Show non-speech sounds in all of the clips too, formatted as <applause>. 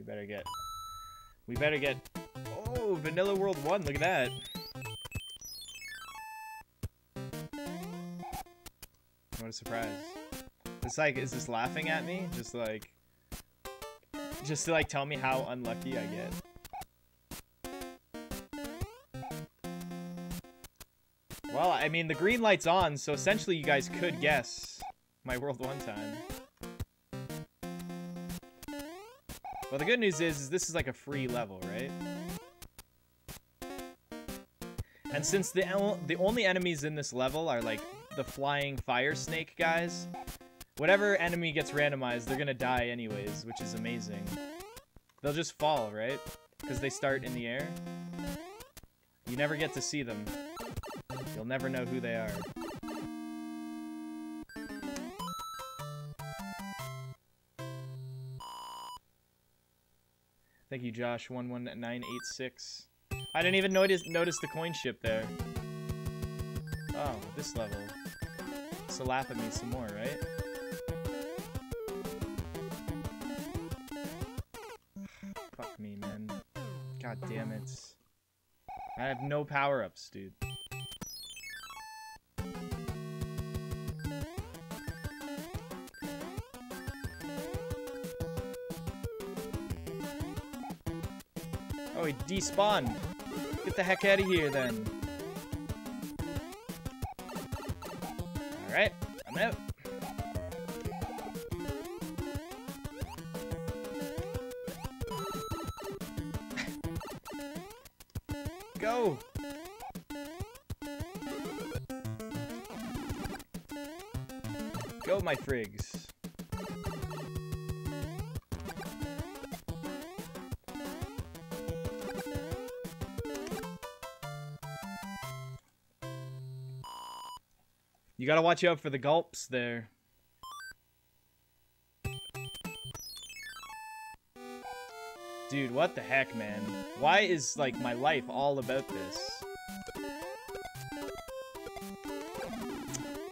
We better get... We better get... Oh, Vanilla World 1, look at that. What a surprise. It's like, is this laughing at me? Just like... Just to like tell me how unlucky I get. Well, I mean, the green light's on, so essentially you guys could guess my World 1 time. Well, the good news is, is this is like a free level, right? And since the the only enemies in this level are like the flying fire snake guys, whatever enemy gets randomized, they're gonna die anyways, which is amazing. They'll just fall, right? Because they start in the air. You never get to see them. You'll never know who they are. Thank you, Josh11986. I didn't even notice notice the coin ship there. Oh, this level. So laugh at me some more, right? Fuck me, man. God damn it. I have no power-ups, dude. Despawned. Get the heck out of here, then. Gotta watch out for the gulps there. Dude, what the heck, man? Why is, like, my life all about this?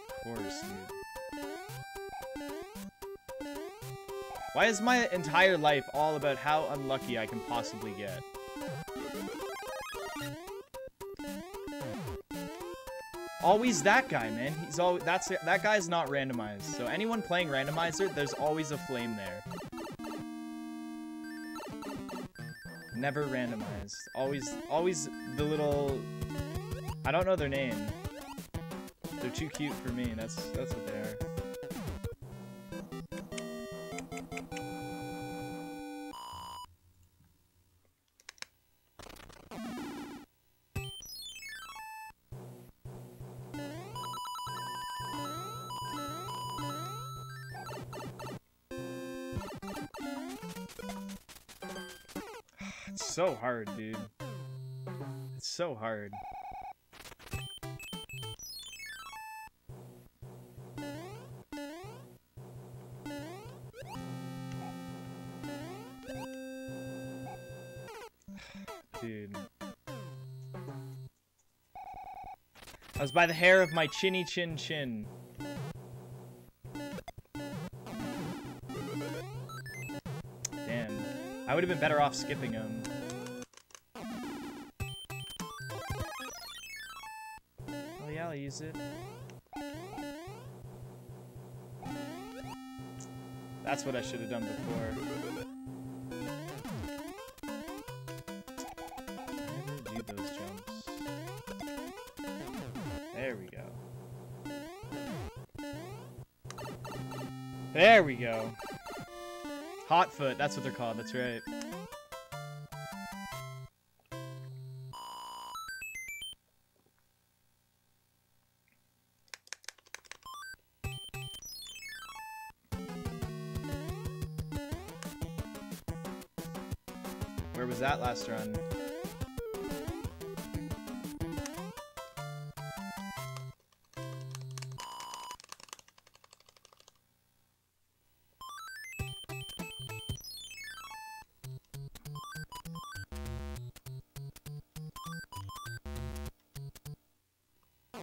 Of course, dude. Why is my entire life all about how unlucky I can possibly get? Always that guy, man. He's always that's that guy's not randomized. So anyone playing randomizer, there's always a flame there. Never randomized. Always, always the little. I don't know their name. They're too cute for me. That's that's what they are. Hard. <sighs> Dude. I was by the hair of my chinny chin chin. Damn. I would have been better off skipping him. Use it. That's what I should have done before. There we go. There we go. Hot foot, that's what they're called, that's right. Last run?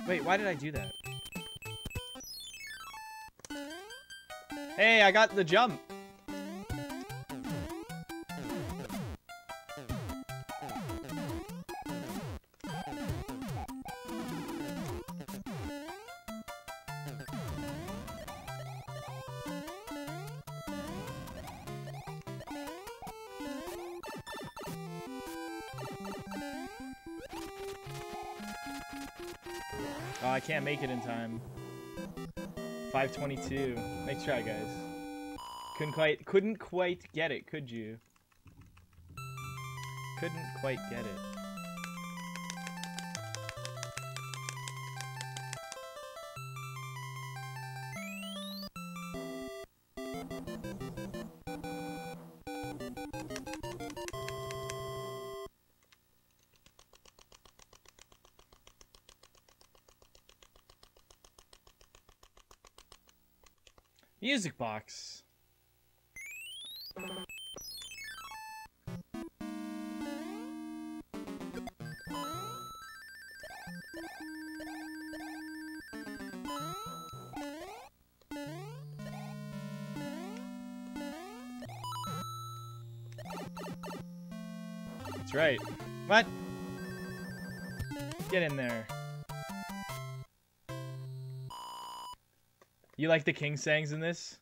Wait, why did I do that? Hey, I got the jump. Make it in time. 522. Nice try, guys. Couldn't quite couldn't quite get it, could you? Couldn't quite get it. Music box. That's right. What? Get in there. You like the king sangs in this?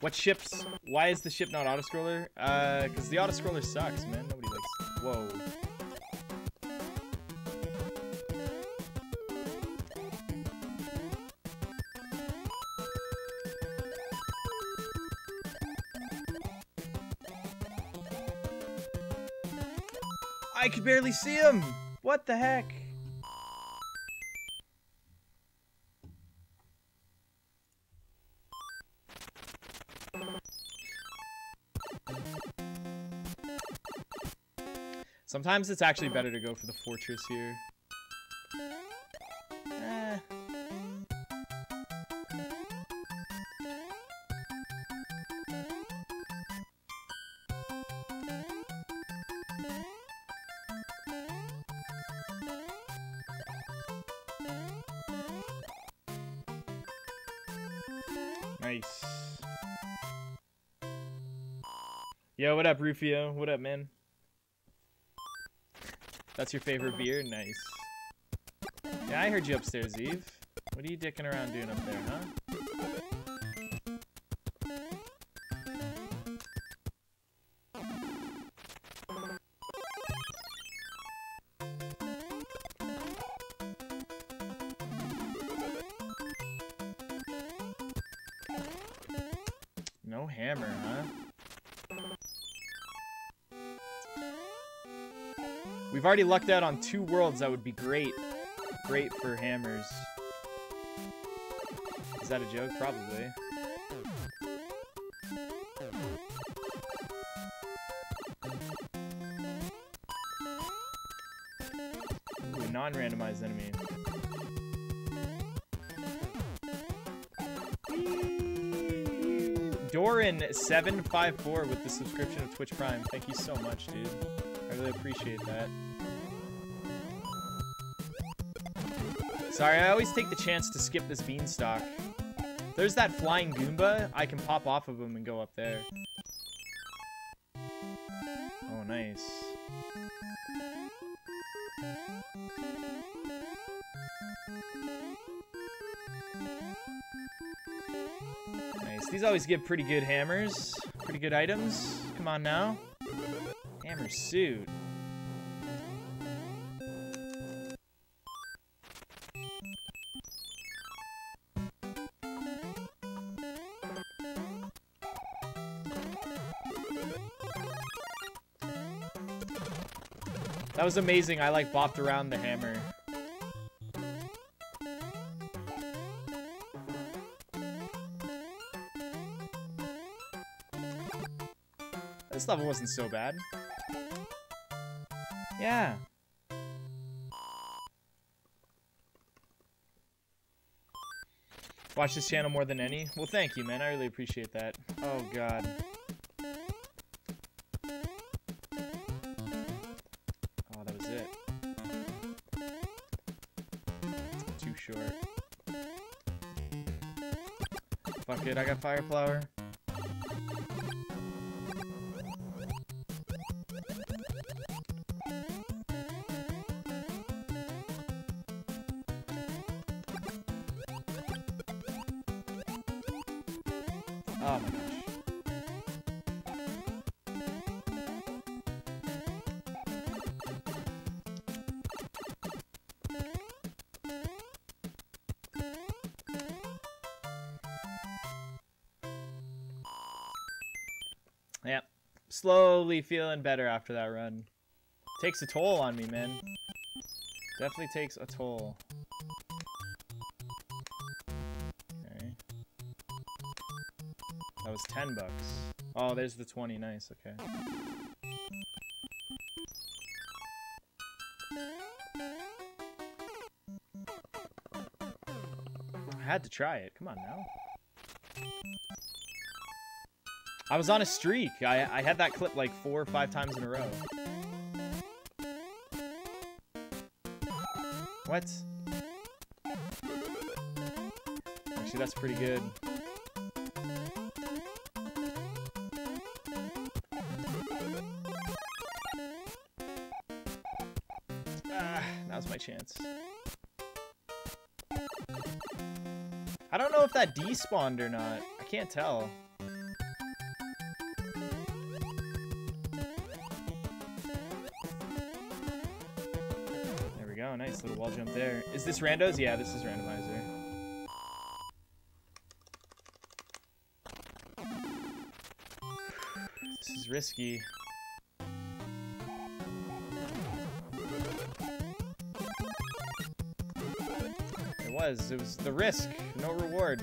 What ships? Why is the ship not auto-scroller? Uh, because the auto-scroller sucks, man. Nobody likes. Whoa. I could barely see him. What the heck? Sometimes it's actually better to go for the fortress here. Eh. Nice. Yo, what up, Rufio? What up, man? That's your favorite beer? Nice. Yeah, I heard you upstairs, Eve. What are you dicking around doing up there, huh? No hammer, huh? We've already lucked out on two worlds that would be great. Great for hammers. Is that a joke? Probably. Ooh, non-randomized enemy. Doran754 with the subscription of Twitch Prime. Thank you so much, dude. I really appreciate that. Sorry, I always take the chance to skip this beanstalk. There's that flying Goomba. I can pop off of him and go up there. Oh, nice. Nice. These always give pretty good hammers. Pretty good items. Come on now. Hammer suit. Was amazing. I like bopped around the hammer. This level wasn't so bad. Yeah. Watch this channel more than any. Well, thank you, man. I really appreciate that. Oh, God. It, I got fire flower. Slowly feeling better after that run. Takes a toll on me, man. Definitely takes a toll. Okay. That was 10 bucks. Oh, there's the 20. Nice, okay. I had to try it. Come on now. I was on a streak. I, I had that clip like four or five times in a row. What? Actually, that's pretty good. Ah, now's my chance. I don't know if that despawned or not. I can't tell. This randos? Yeah, this is randomizer. This is risky. It was. It was the risk. No reward.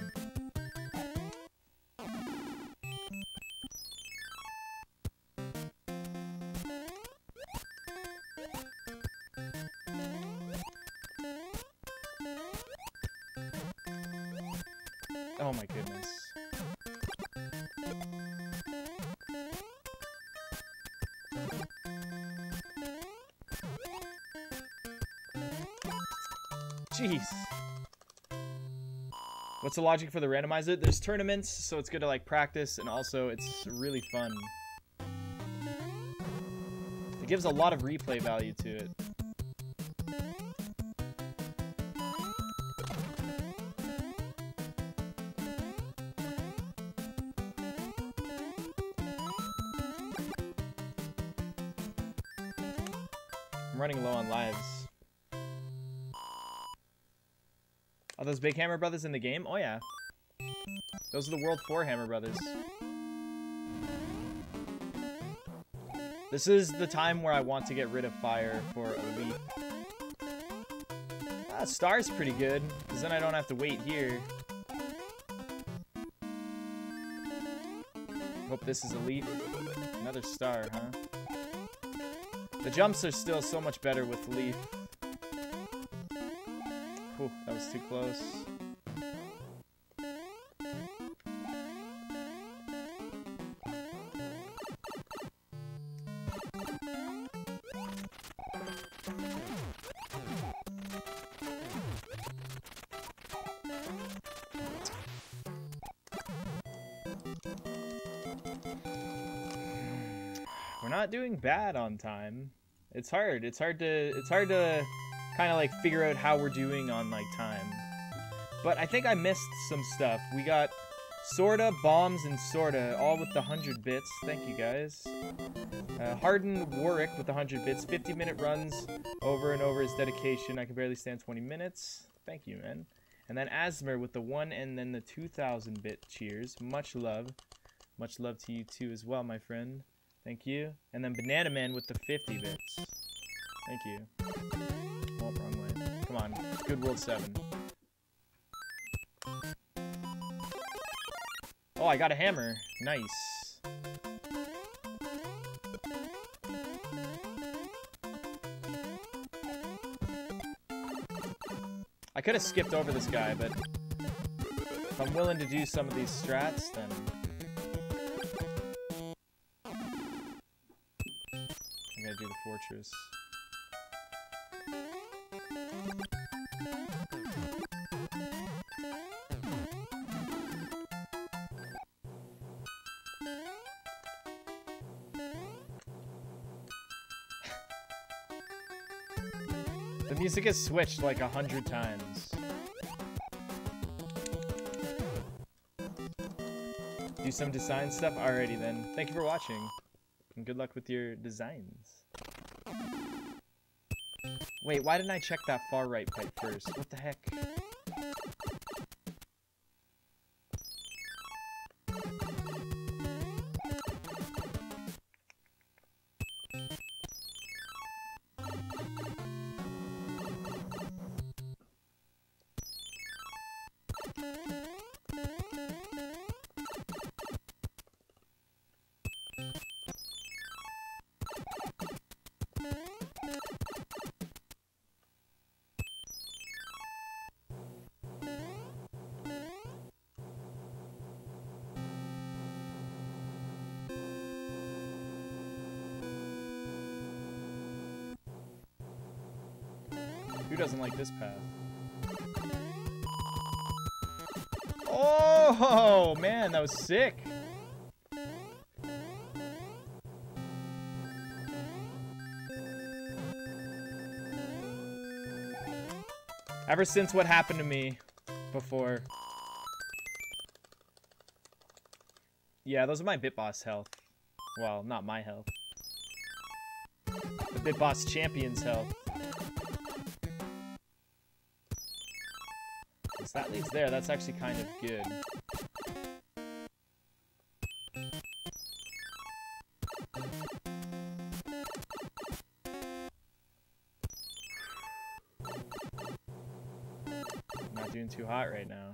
What's the logic for the randomizer? There's tournaments, so it's good to like practice, and also it's really fun. It gives a lot of replay value to it. Big Hammer Brothers in the game? Oh yeah. Those are the World 4 Hammer Brothers. This is the time where I want to get rid of fire for a Leaf. Ah, Star's pretty good, because then I don't have to wait here. Hope this is a Leaf. Another Star, huh? The jumps are still so much better with Leaf. Whew, that was too close. We're not doing bad on time. It's hard. It's hard to it's hard to kind of like figure out how we're doing on like time. But I think I missed some stuff. We got sorta, bombs, and sorta, all with the 100 bits. Thank you guys. Uh, Harden Warwick with the 100 bits. 50 minute runs over and over his dedication. I can barely stand 20 minutes. Thank you, man. And then Asmer with the 1 and then the 2000 bit cheers. Much love. Much love to you too as well, my friend. Thank you. And then Banana Man with the 50 bits. Thank you. Come on. Good World 7. Oh, I got a hammer. Nice. I could have skipped over this guy, but if I'm willing to do some of these strats, then... I'm gonna do the fortress. Music has switched like a hundred times. Do some design stuff? Alrighty then. Thank you for watching. And good luck with your designs. Wait, why didn't I check that far right pipe first? What the heck? Who doesn't like this path? Oh, man, that was sick. Ever since what happened to me before. Yeah, those are my Bitboss health. Well, not my health. The Bitboss Champion's health. That leads there. That's actually kind of good. Not doing too hot right now.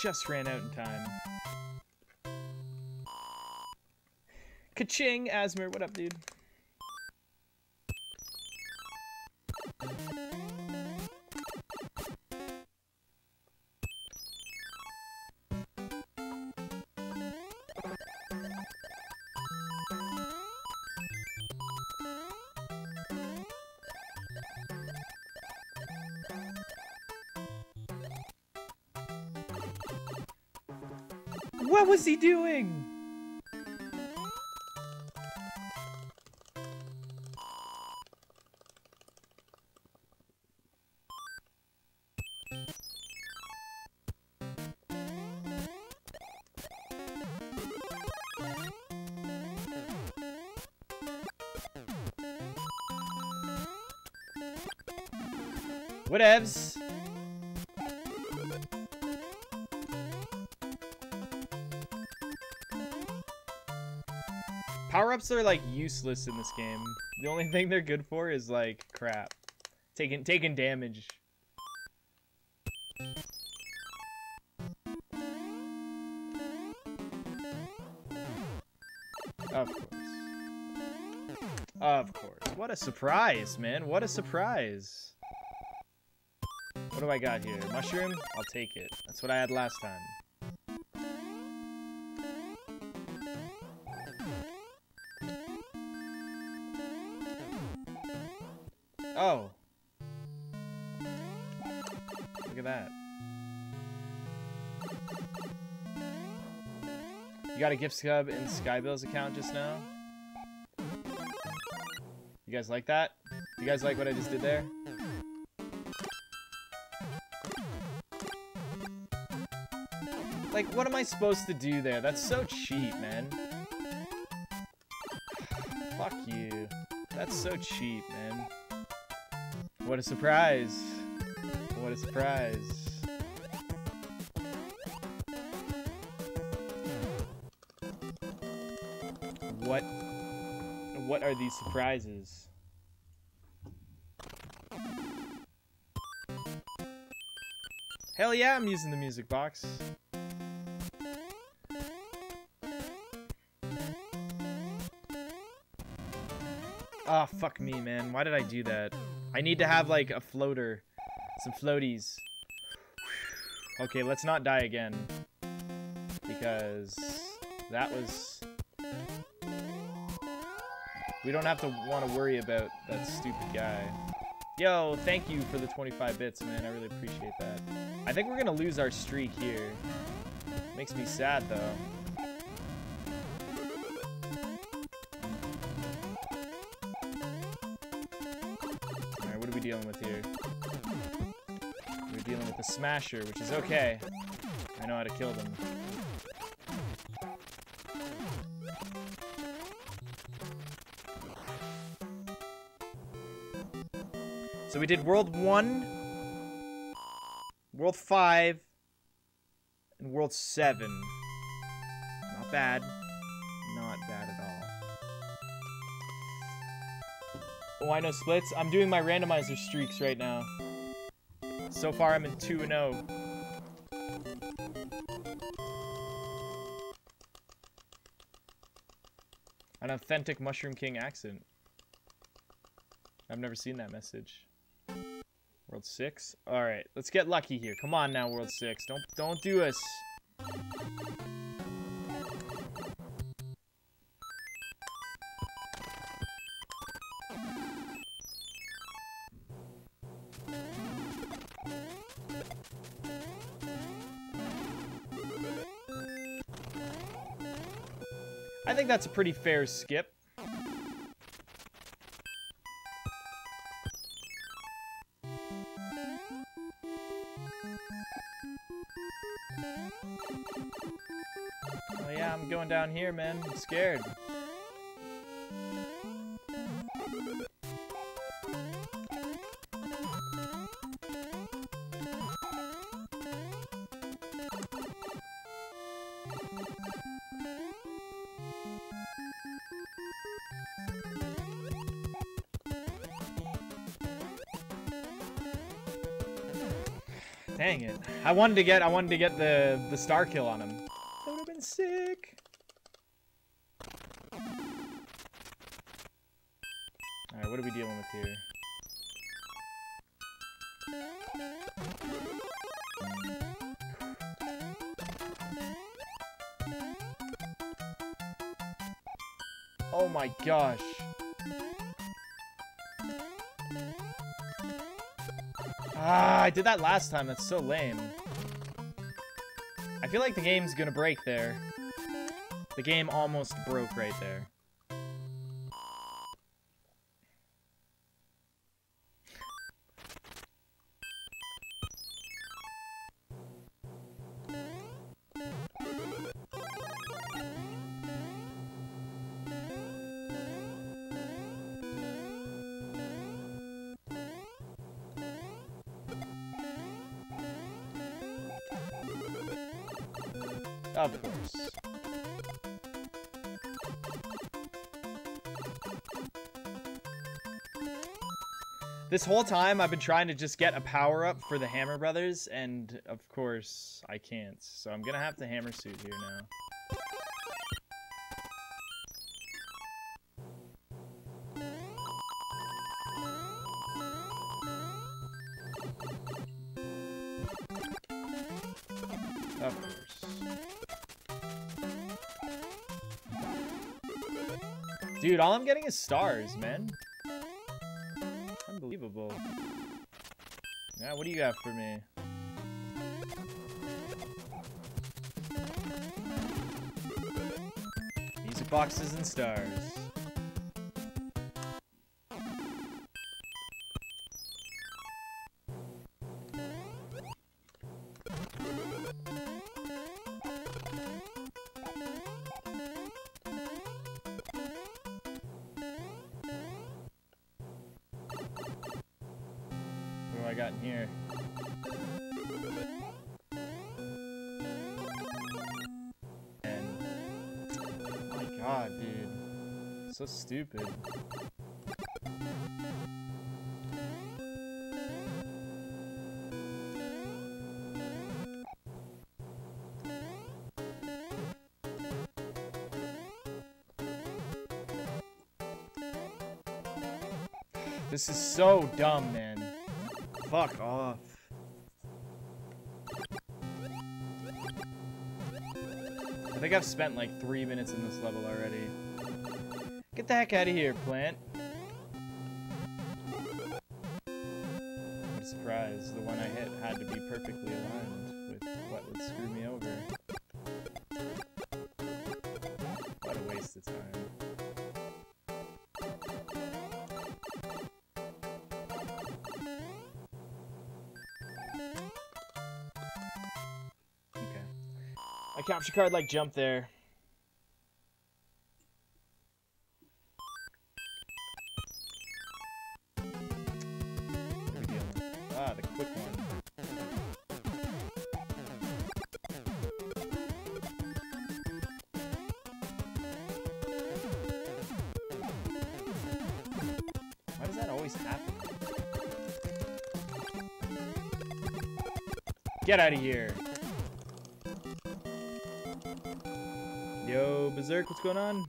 Just ran out in time. Kaching, Asmer, what up, dude? Doing? Whatevs. Power-ups are like useless in this game. The only thing they're good for is like crap. Taking taking damage. Of course. Of course. What a surprise, man. What a surprise. What do I got here? Mushroom? I'll take it. That's what I had last time. Got a gift sub in Skybill's account just now? You guys like that? You guys like what I just did there? Like, what am I supposed to do there? That's so cheap, man. Fuck you. That's so cheap, man. What a surprise. What a surprise. Are these surprises? Hell yeah, I'm using the music box. Ah, oh, fuck me, man. Why did I do that? I need to have, like, a floater. Some floaties. Okay, let's not die again. Because that was... We don't have to want to worry about that stupid guy. Yo, thank you for the 25 bits, man. I really appreciate that. I think we're going to lose our streak here. Makes me sad, though. Alright, what are we dealing with here. We're dealing with the Smasher, which is okay. I know how to kill them. So we did World 1, World 5, and World 7. Not bad. Not bad at all. Oh, Why no splits? I'm doing my randomizer streaks right now. So far, I'm in 2 and 0. An authentic Mushroom King accent. I've never seen that message. World 6? Alright, let's get lucky here. Come on now, World 6. Don't don't do us. I think that's a pretty fair skip. I'm scared. Dang it. I wanted to get I wanted to get the the star kill on him. Did that last time. That's so lame. I feel like the game's gonna break there. The game almost broke right there. This whole time, I've been trying to just get a power-up for the Hammer Brothers, and of course, I can't. So I'm gonna have to Hammer Suit here now. Dude, all I'm getting is stars, man. Unbelievable. Yeah, what do you got for me? Music boxes and stars. Stupid. This is so dumb, man. Fuck off. I think I've spent like three minutes in this level already. Get the heck out of here, plant. I'm surprise. The one I hit had to be perfectly aligned with what would screw me over. What a waste of time. capture card like jump there. Get out of here. Yo, Berserk, what's going on?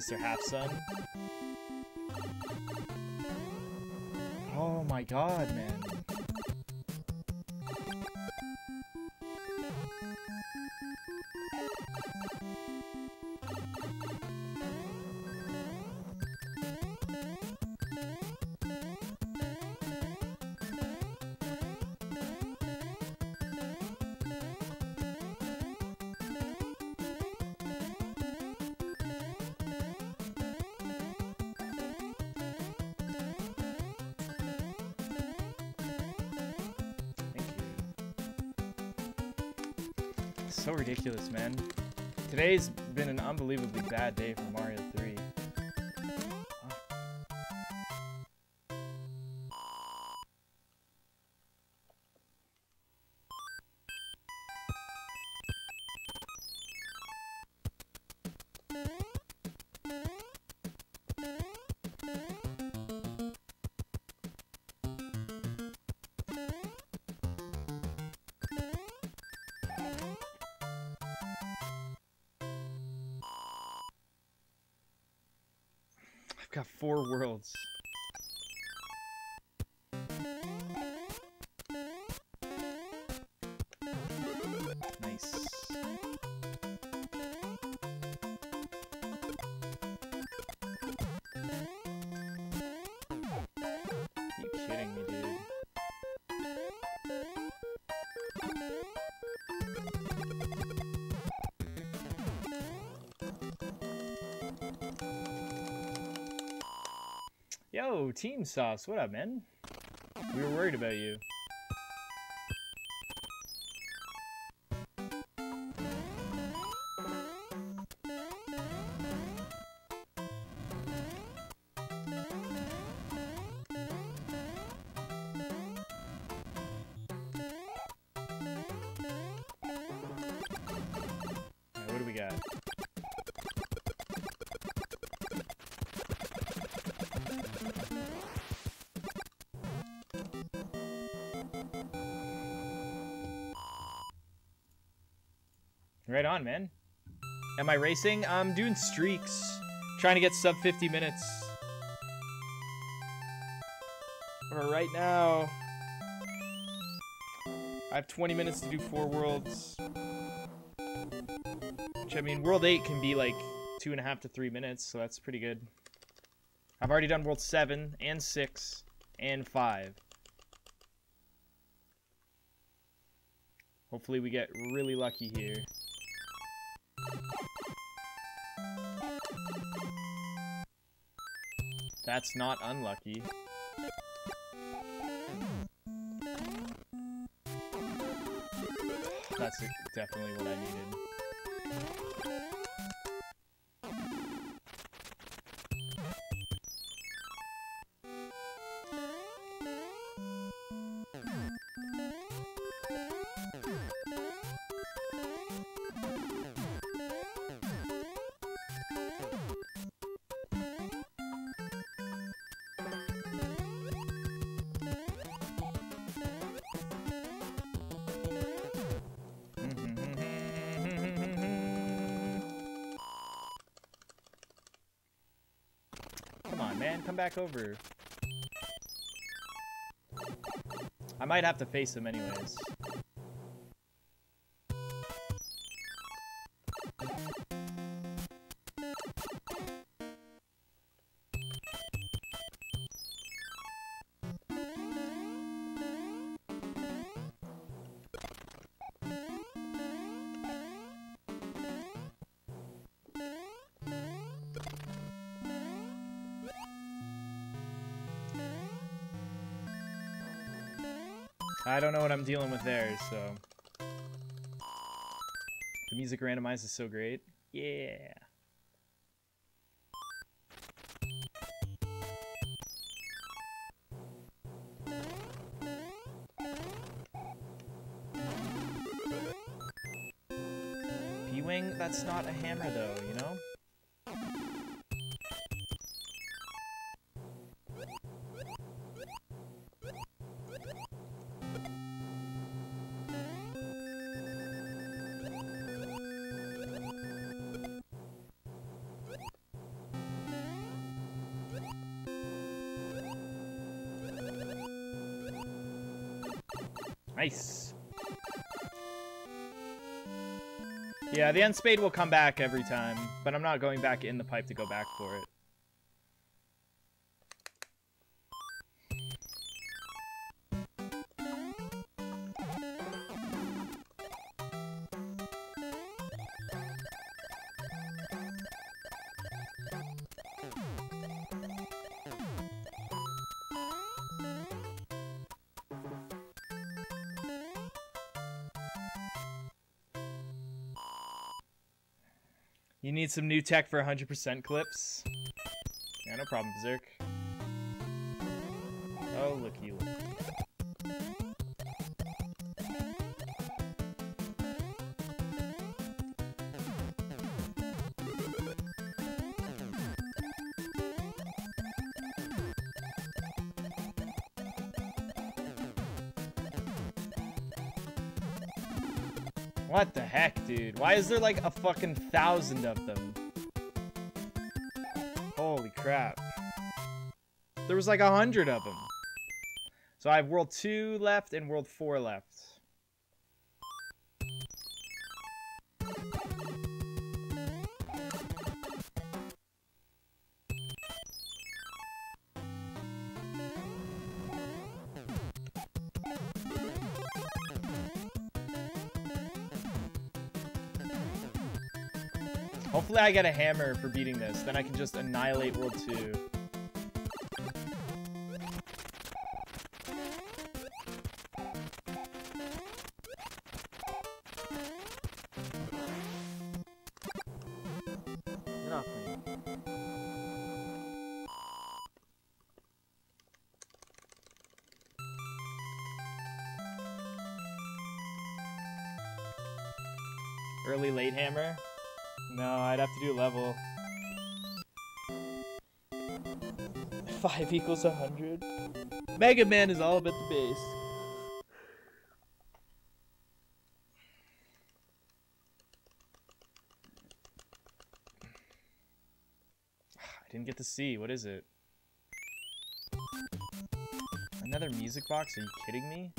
Mr. Half Son. Oh my god, man. Man. Today's been an unbelievably bad day for Mario I've got four worlds. Team Sauce, what up, man? We were worried about you. On, man. Am I racing? I'm doing streaks. Trying to get sub 50 minutes. For right now. I have 20 minutes to do four worlds. Which, I mean, World 8 can be like two and a half to three minutes, so that's pretty good. I've already done World 7 and 6 and 5. Hopefully we get really lucky here. That's not unlucky. That's definitely what I needed. Back over. I might have to face him anyways. I'm dealing with there, so... The music randomize is so great. Yeah. P-Wing, that's not a hammer though, Yeah, the N-Spade will come back every time, but I'm not going back in the pipe to go back for it. You need some new tech for 100% clips? Yeah, no problem, Zerk. Oh, looky, looky. Dude? Why is there like a fucking thousand of them? Holy crap. There was like a hundred of them. So I have World 2 left and World 4 left. I get a hammer for beating this. Then I can just annihilate World 2. 5 equals 100. Mega Man is all about the base. <sighs> I didn't get to see. What is it? Another music box? Are you kidding me?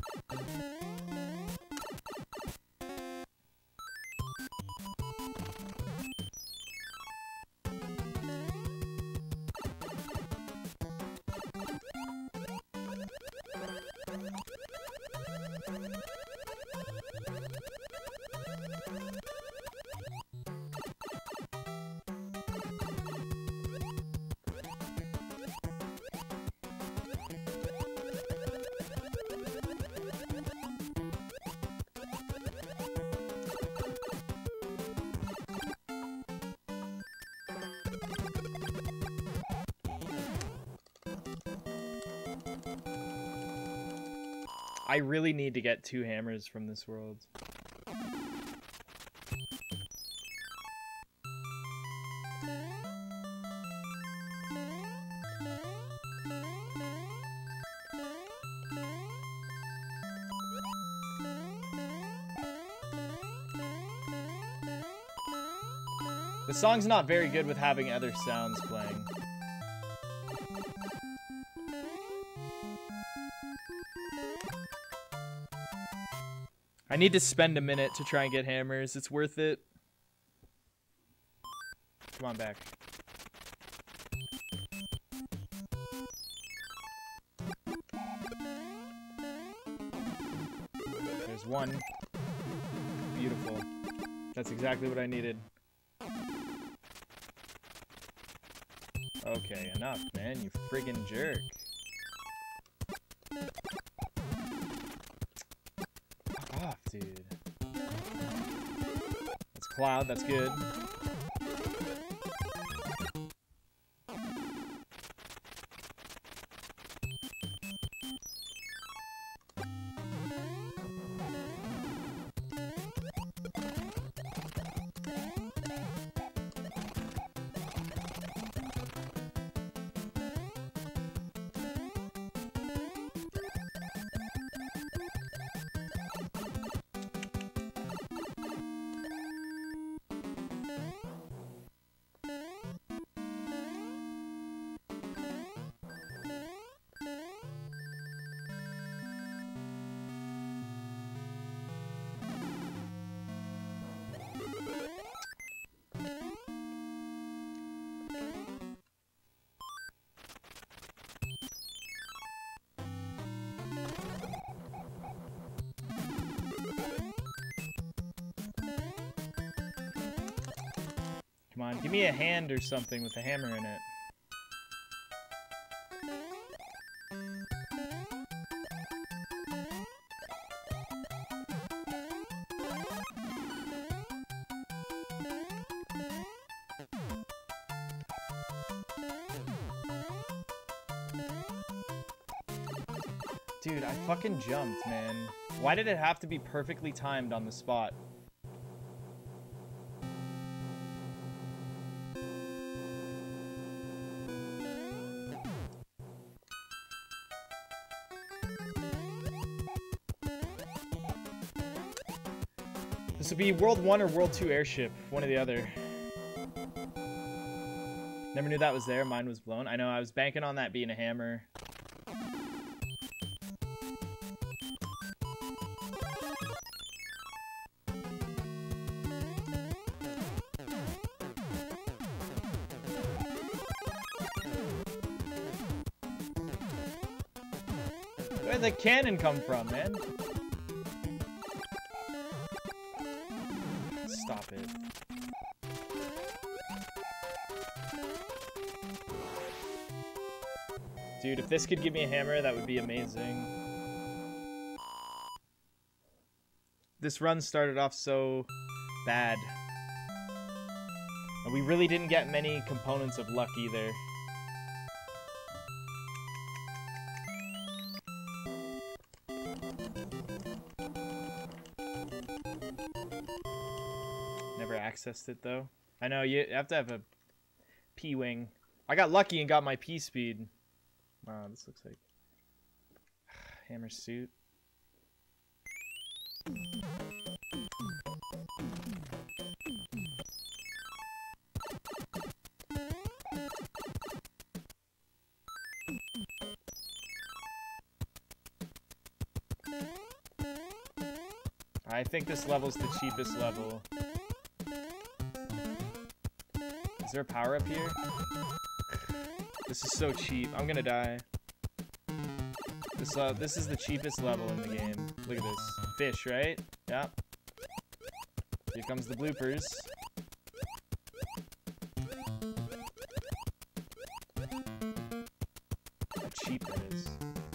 Really need to get two hammers from this world. The song's not very good with having other sounds playing. Need to spend a minute to try and get hammers. It's worth it. Come on back. There's one. Beautiful. That's exactly what I needed. Okay, enough, man. You friggin' jerk. Cloud, that's good. Give me a hand or something with a hammer in it. Dude, I fucking jumped, man. Why did it have to be perfectly timed on the spot? Be World 1 or World 2 airship, one or the other. Never knew that was there, mine was blown. I know, I was banking on that being a hammer. Where'd the cannon come from, man? This could give me a hammer, that would be amazing. This run started off so bad. And we really didn't get many components of luck either. Never accessed it though. I know you have to have a P wing. I got lucky and got my P Wow, this looks like <sighs> hammer suit. I think this level's the cheapest level. Is there a power up here? This is so cheap. I'm gonna die. This uh, this is the cheapest level in the game. Look at this. Fish, right? Yep. Here comes the bloopers. How cheap that is.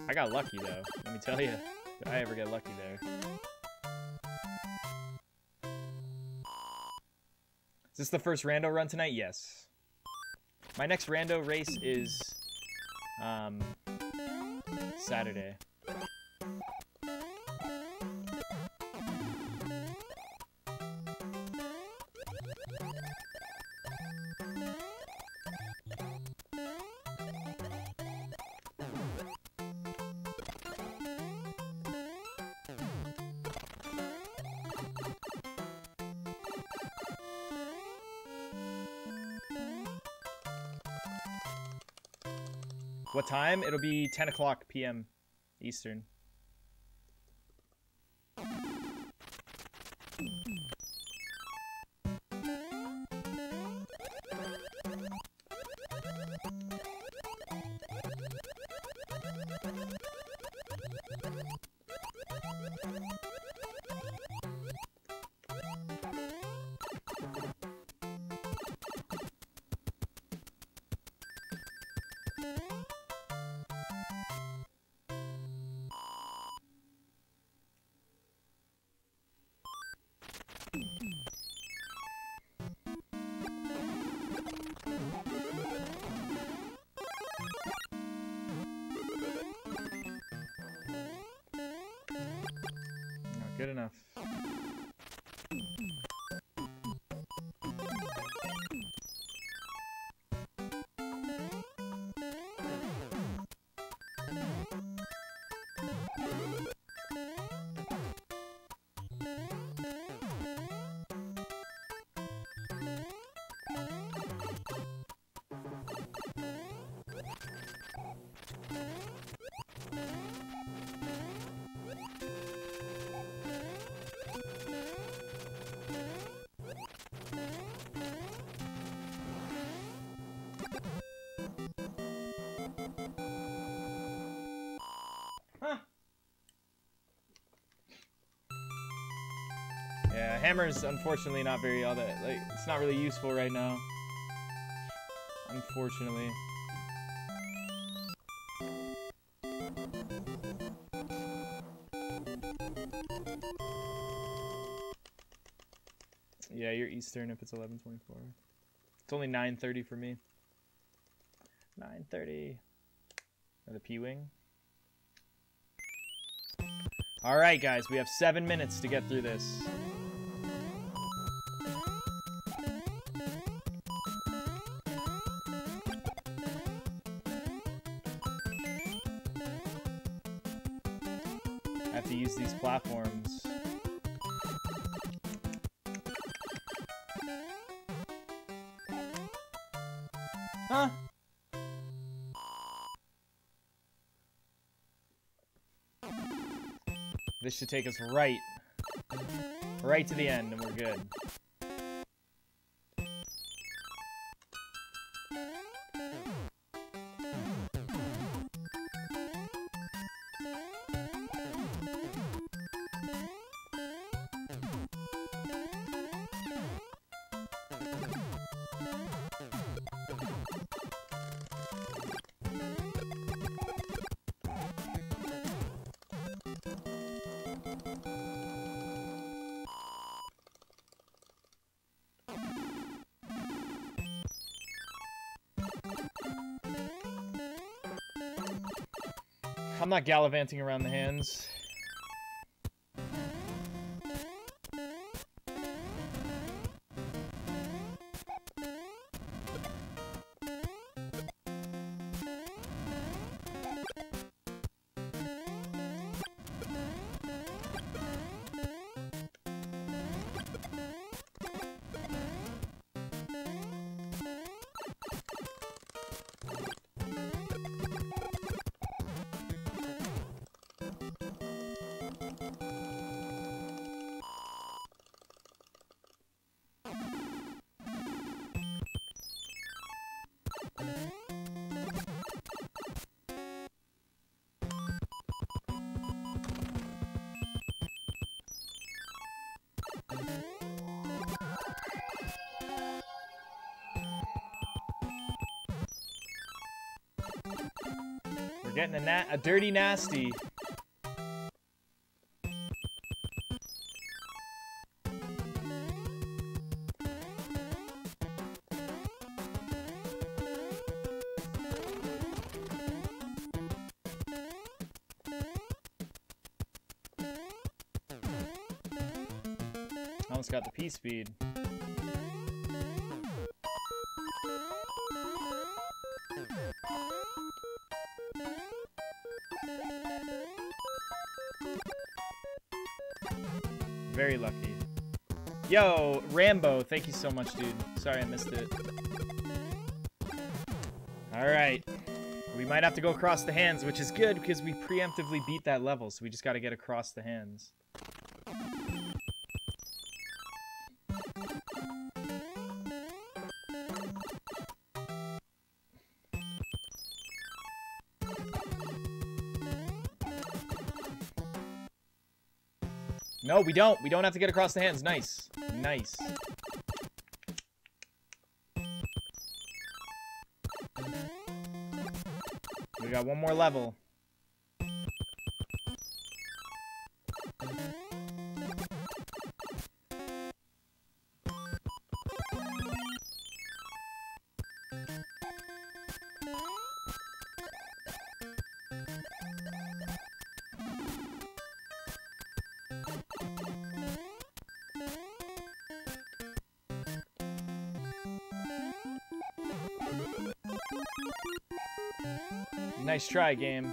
I got lucky though. Let me tell you. Did I ever get lucky there? Is this the first rando run tonight? Yes. My next rando race is um, Saturday. What time? It'll be 10 o'clock p.m. Eastern. Hammer's unfortunately not very all that like it's not really useful right now. Unfortunately. Yeah, you're Eastern if it's 11:24. It's only 9:30 for me. 9:30. The P-wing. All right, guys, we have seven minutes to get through this. Should take us right, right to the end, and we're good. Not gallivanting around the hands. Getting a, na a dirty nasty. Almost got the P Yo, Rambo, thank you so much, dude. Sorry I missed it. Alright. We might have to go across the hands, which is good because we preemptively beat that level, so we just gotta get across the hands. No, we don't. We don't have to get across the hands. Nice. Nice. We got one more level. Nice try, game.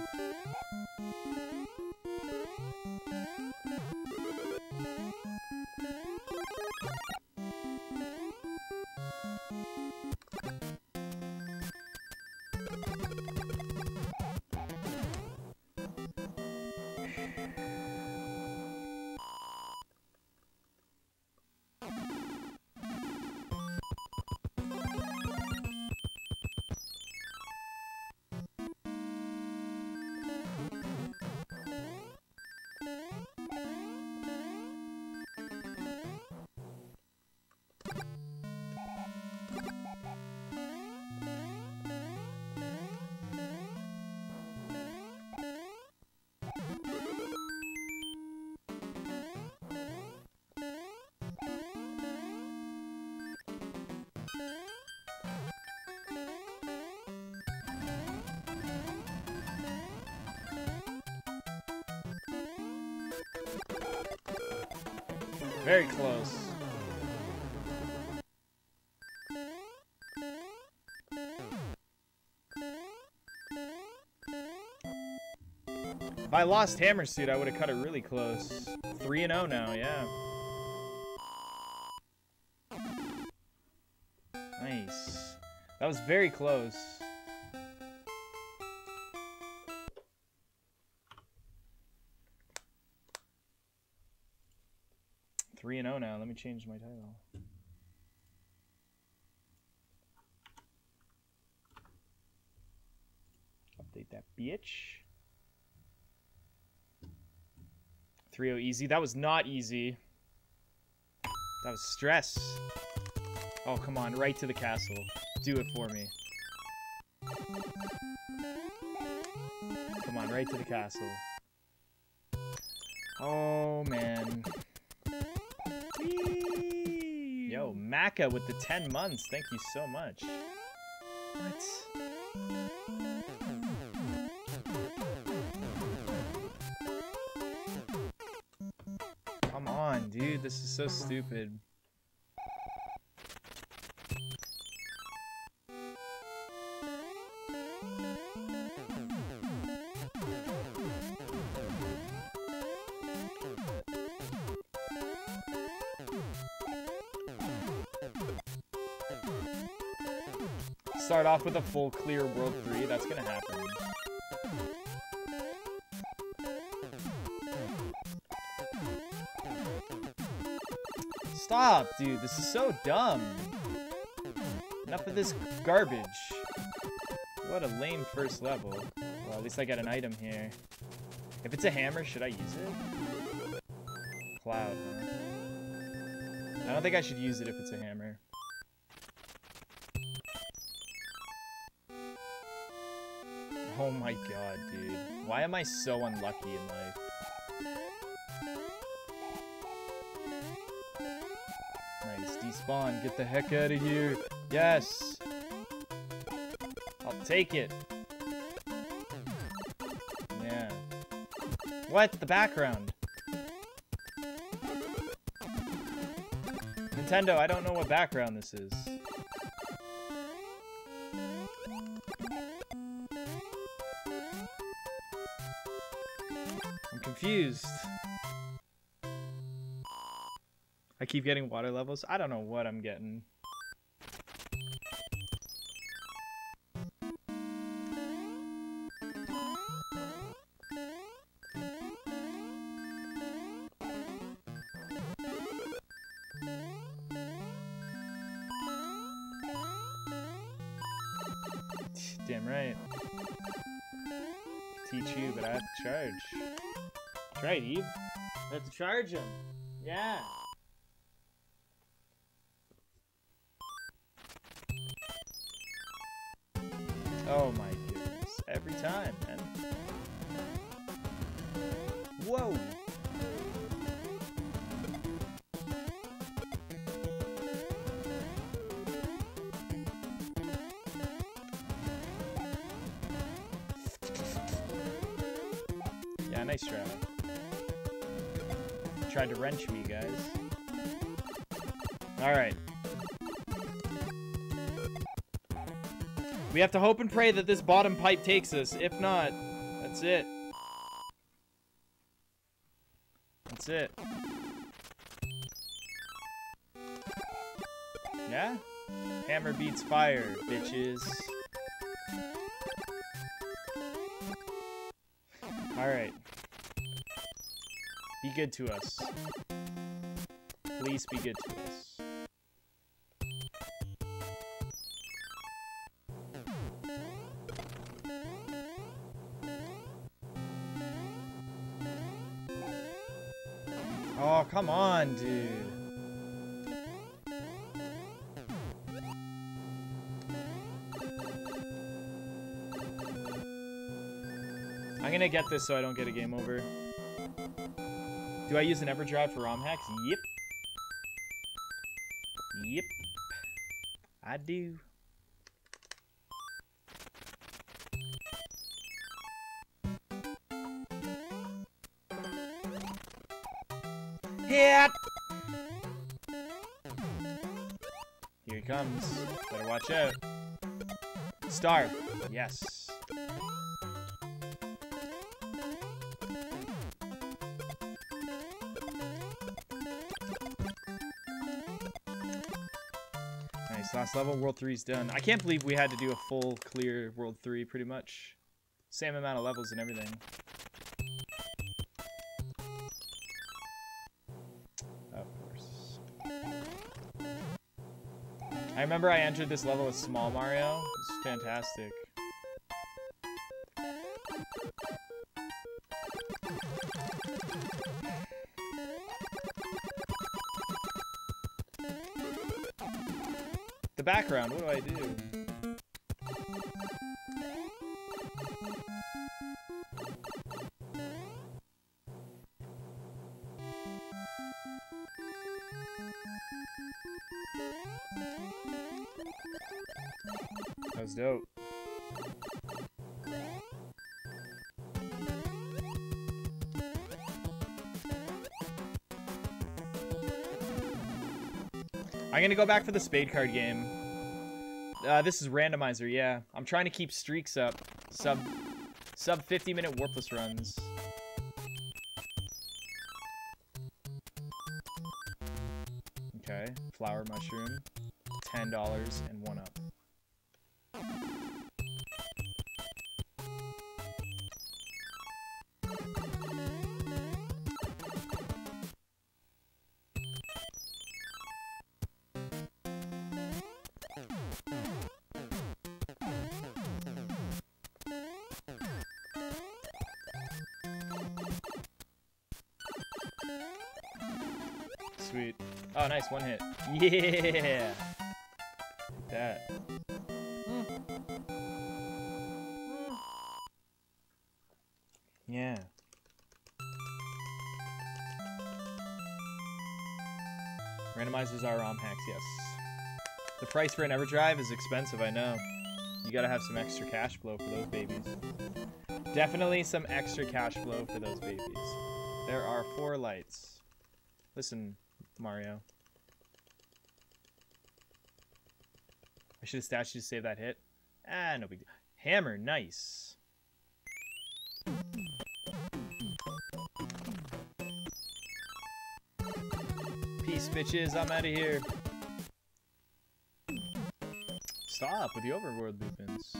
If I lost Hammer Suit, I would have cut it really close. 3 and 0 now, yeah. Nice. That was very close. Three and zero now. Let me change my title. Update that bitch. 3-0 easy. That was not easy. That was stress. Oh, come on. Right to the castle. Do it for me. Come on, right to the castle. Oh, man. Yo, Maka with the 10 months. Thank you so much. What? Dude. This is so stupid. Start off with a full clear World 3. That's gonna happen. Stop, dude. This is so dumb. Enough of this garbage. What a lame first level. Well, at least I got an item here. If it's a hammer, should I use it? Cloud? I don't think I should use it if it's a hammer. Oh my god, dude. Why am I so unlucky in life? Despawn. Get the heck out of here. Yes! I'll take it. Yeah. What? The background. Nintendo, I don't know what background this is. I'm confused. Keep getting water levels. I don't know what I'm getting. <sighs> Damn right. Teach you, but I have to charge. That's right, Eve. I have to charge him. Yeah. Have to hope and pray that this bottom pipe takes us. If not, that's it. That's it. Yeah? Hammer beats fire, bitches. Alright. Be good to us. Please be good to us. I'm gonna get this so I don't get a game over. Do I use an EverDrive for ROM hacks? Yep. Yep. I do. Hit! Comes. Better watch out. Star. Yes. Nice, last level, World 3's done. I can't believe we had to do a full clear World 3, pretty much. Same amount of levels and everything. Remember I entered this level with Small Mario. It's fantastic. The background, what do I do? Gonna go back for the spade card game. Uh, this is randomizer, yeah. I'm trying to keep streaks up. Sub, sub 50 minute warpless runs. Okay, flower mushroom, $10 and nice, one hit. Yeah! That. Yeah. Randomizes our ROM hacks, yes. The price for an EverDrive is expensive, I know. You gotta have some extra cash flow for those babies. Definitely some extra cash flow for those babies. There are four lights. Listen, Mario. I should have stashed to save that hit. Ah, no big deal. Hammer, nice. Peace, bitches. I'm out of here. Stop with the overworld movements.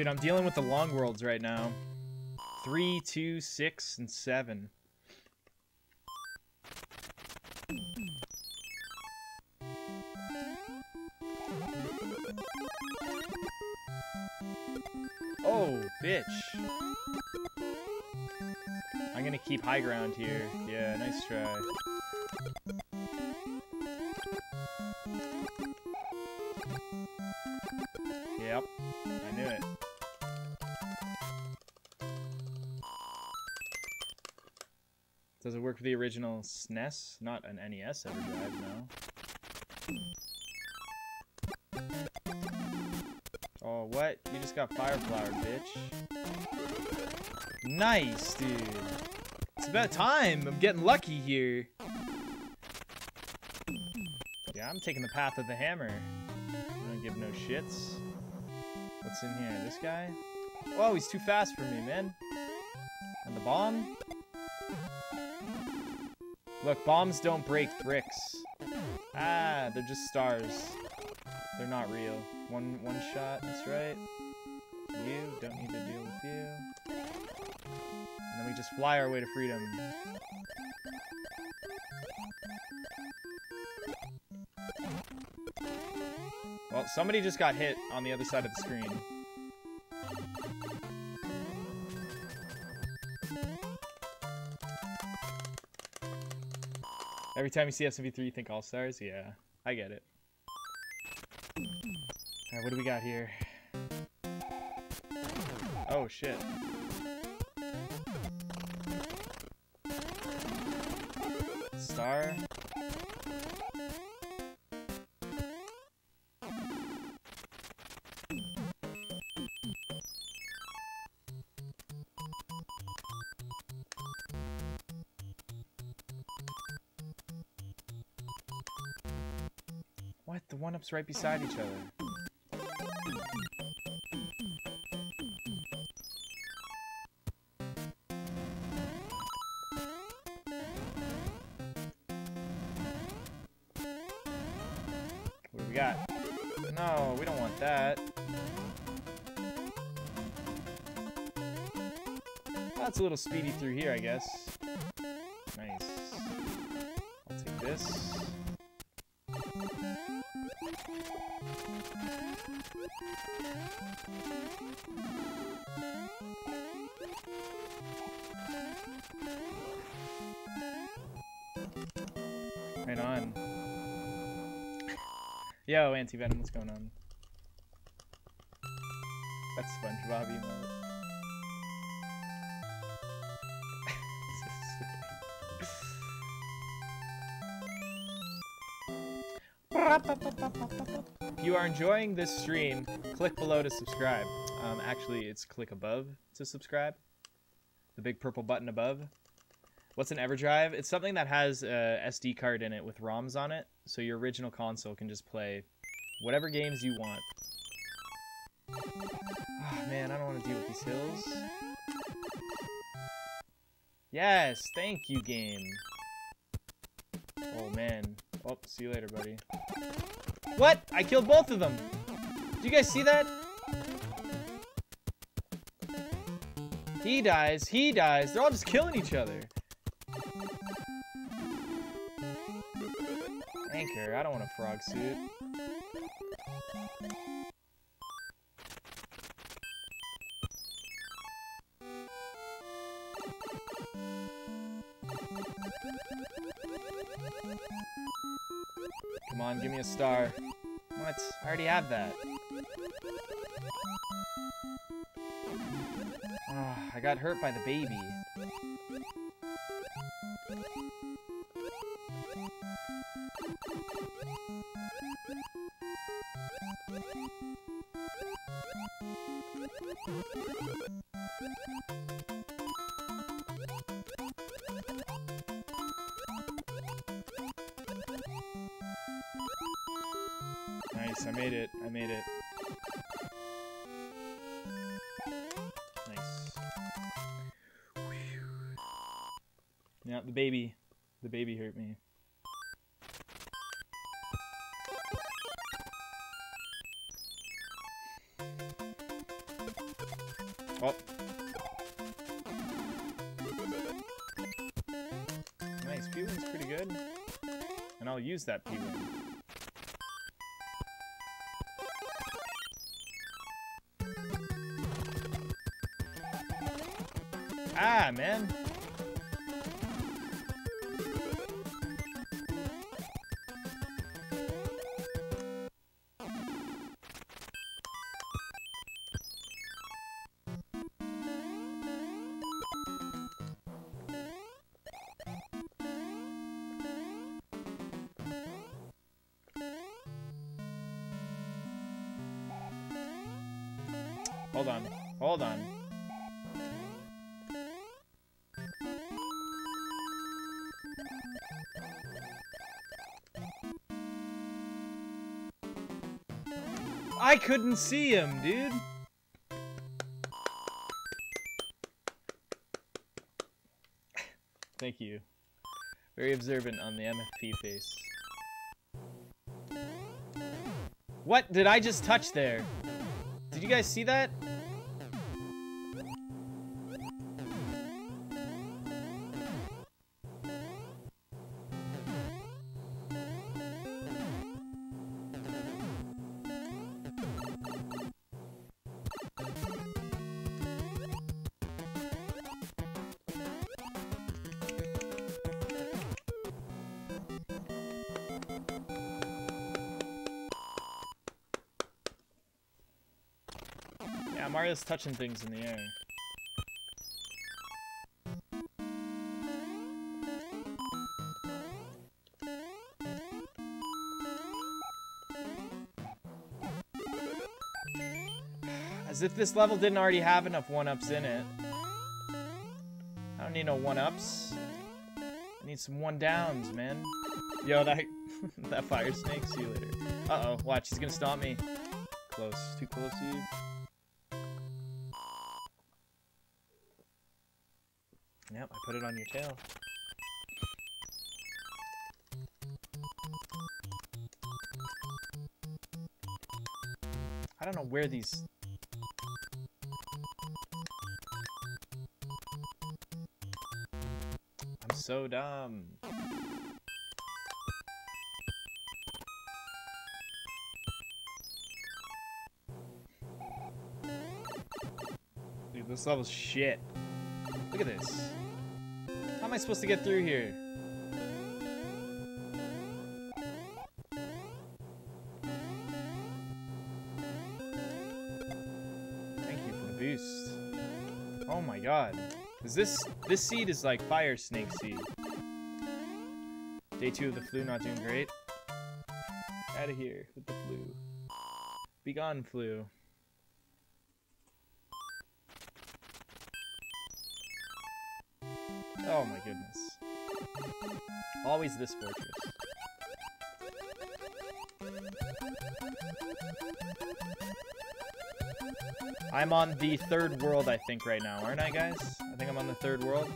Dude, I'm dealing with the long worlds right now. Three, two, six, and seven. Oh, bitch. I'm gonna keep high ground here. Yeah, nice try. Does it work for the original SNES? Not an NES EverDrive, no. Oh, what? You just got fire flower, bitch. Nice, dude. It's about time. I'm getting lucky here. Yeah, I'm taking the path of the hammer. I don't give no shits. What's in here? This guy? Oh, he's too fast for me, man. And the bomb? Look, bombs don't break bricks. Ah, they're just stars. They're not real. One one shot, that's right. You, don't need to deal with you. And then we just fly our way to freedom. Well, somebody just got hit on the other side of the screen. Every time you see SMB3, you think All-Stars? Yeah, I get it. Alright, what do we got here? Oh, shit. Star. Right beside each other. What do we got? No, we don't want that. That's a little speedy through here, I guess. Right on. Yo, Anti-Venom, what's going on? That's SpongeBob emote. If you are enjoying this stream, click below to subscribe. Um, actually, it's click above to subscribe. The big purple button above. What's an EverDrive? It's something that has a SD card in it with ROMs on it, so your original console can just play whatever games you want. Oh, man, I don't want to deal with these hills. Yes, thank you, game. Oh, man. Oh, see you later, buddy. What? I killed both of them. Did you guys see that? He dies, he dies. They're all just killing each other. Anchor, I don't want a frog suit. Come on, give me a star. What? I already have that. Ah, I got hurt by the baby. Nice, I made it. I made it. Nice. Yeah, the baby. The baby hurt me. Oh. Nice, P-Wing's pretty good. And I'll use that P-Wing. Man. I couldn't see him, dude. Thank you. Very observant on the MFP face. What did I just touch there? Did you guys see that? Mario's touching things in the air. As if this level didn't already have enough one-ups in it. I don't need no one-ups. I need some one-downs, man. Yo, that <laughs> that fire snake, see you later. Uh-oh, watch, he's gonna stomp me. Close, too close to you. Put it on your tail. I don't know where these... I'm so dumb. Dude, this level's shit. Look at this. Am I supposed to get through here? Thank you for the boost. Oh my god. Is this this seed is like fire snake seed. Day two of the flu not doing great. Out of here with the flu. Be gone, flu. Goodness. Always this fortress. I'm on the third world, I think, right now, aren't I, guys? I think I'm on the third world.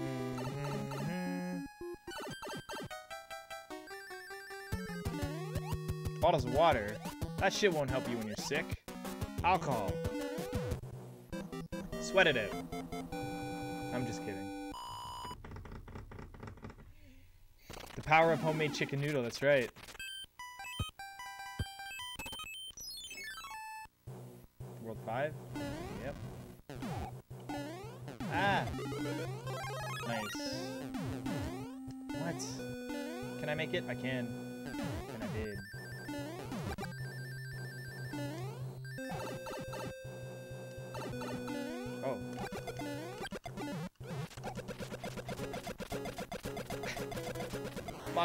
Mhm. Bottles of water. That shit won't help you when you're sick. Alcohol. Sweat it. I'm just kidding. The power of homemade chicken noodle, that's right. World 5? Yep. Ah! Nice. What? Can I make it? I can.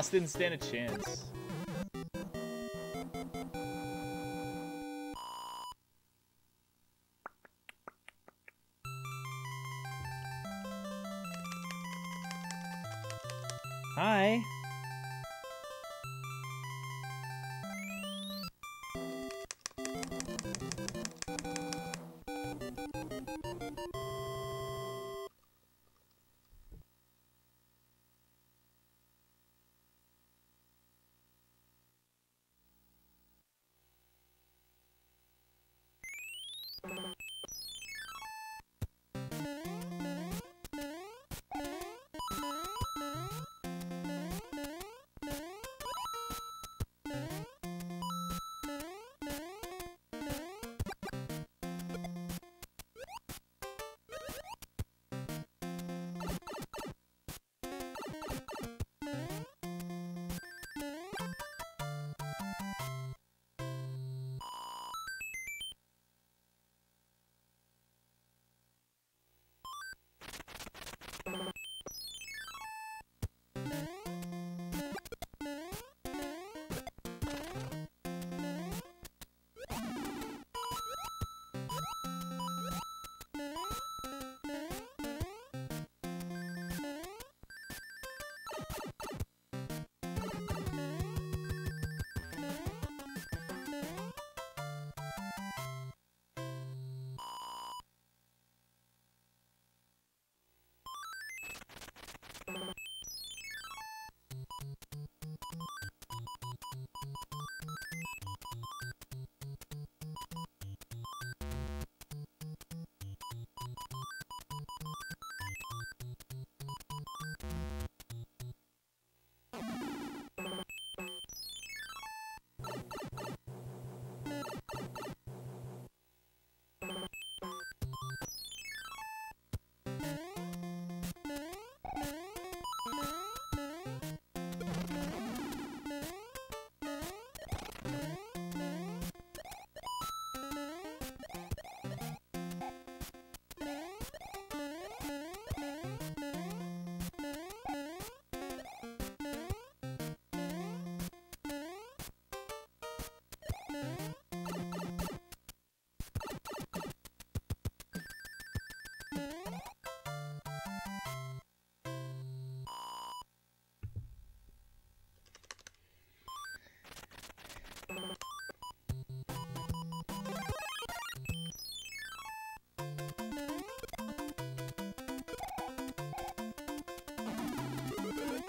Boss didn't stand a chance.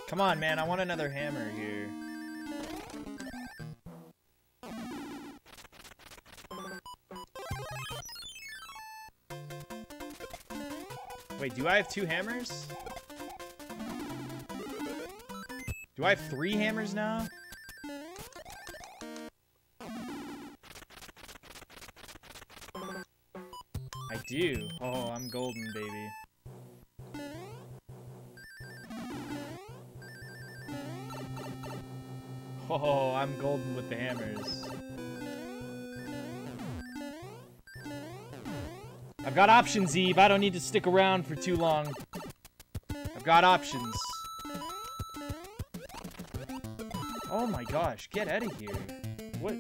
Come on, man. I want another hammer here. Wait, do I have two hammers? Do I have three hammers now? I do. Oh, I'm golden, baby. Oh, I'm golden with the hammers. I've got options, Eve. I don't need to stick around for too long. I've got options. Oh my gosh, get out of here. What?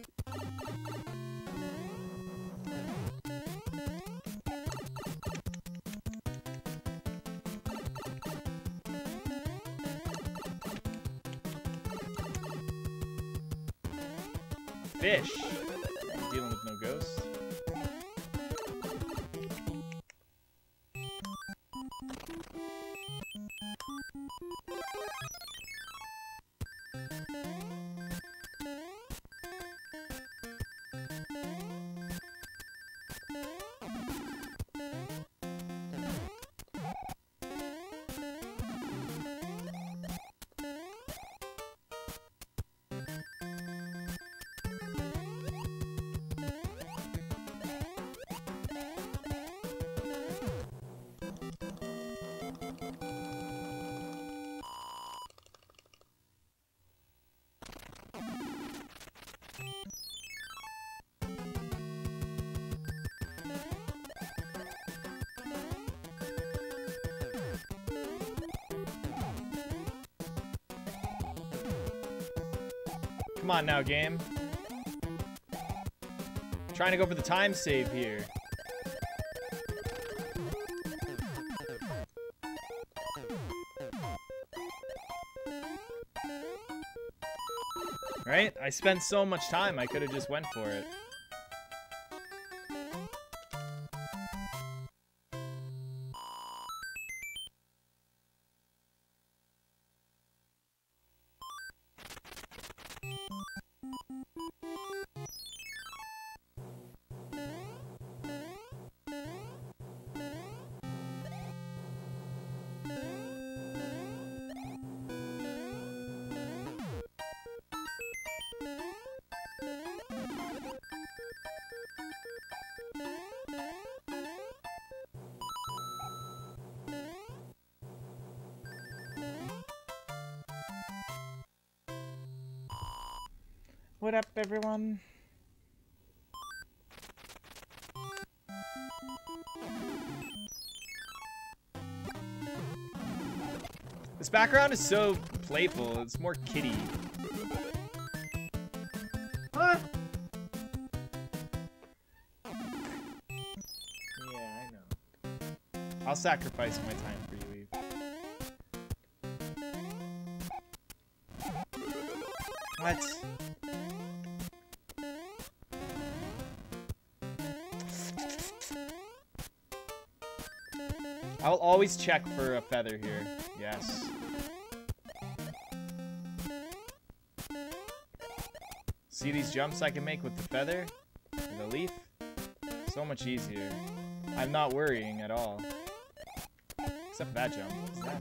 On now, game. Trying to go for the time save here. Right? I spent so much time, I could have just went for it. Up, everyone? This background is so playful. It's more kitty. Huh? Yeah, I know. I'll sacrifice my time always check for a feather here. Yes. See these jumps I can make with the feather? The leaf? So much easier. I'm not worrying at all. Except that jump. What's that?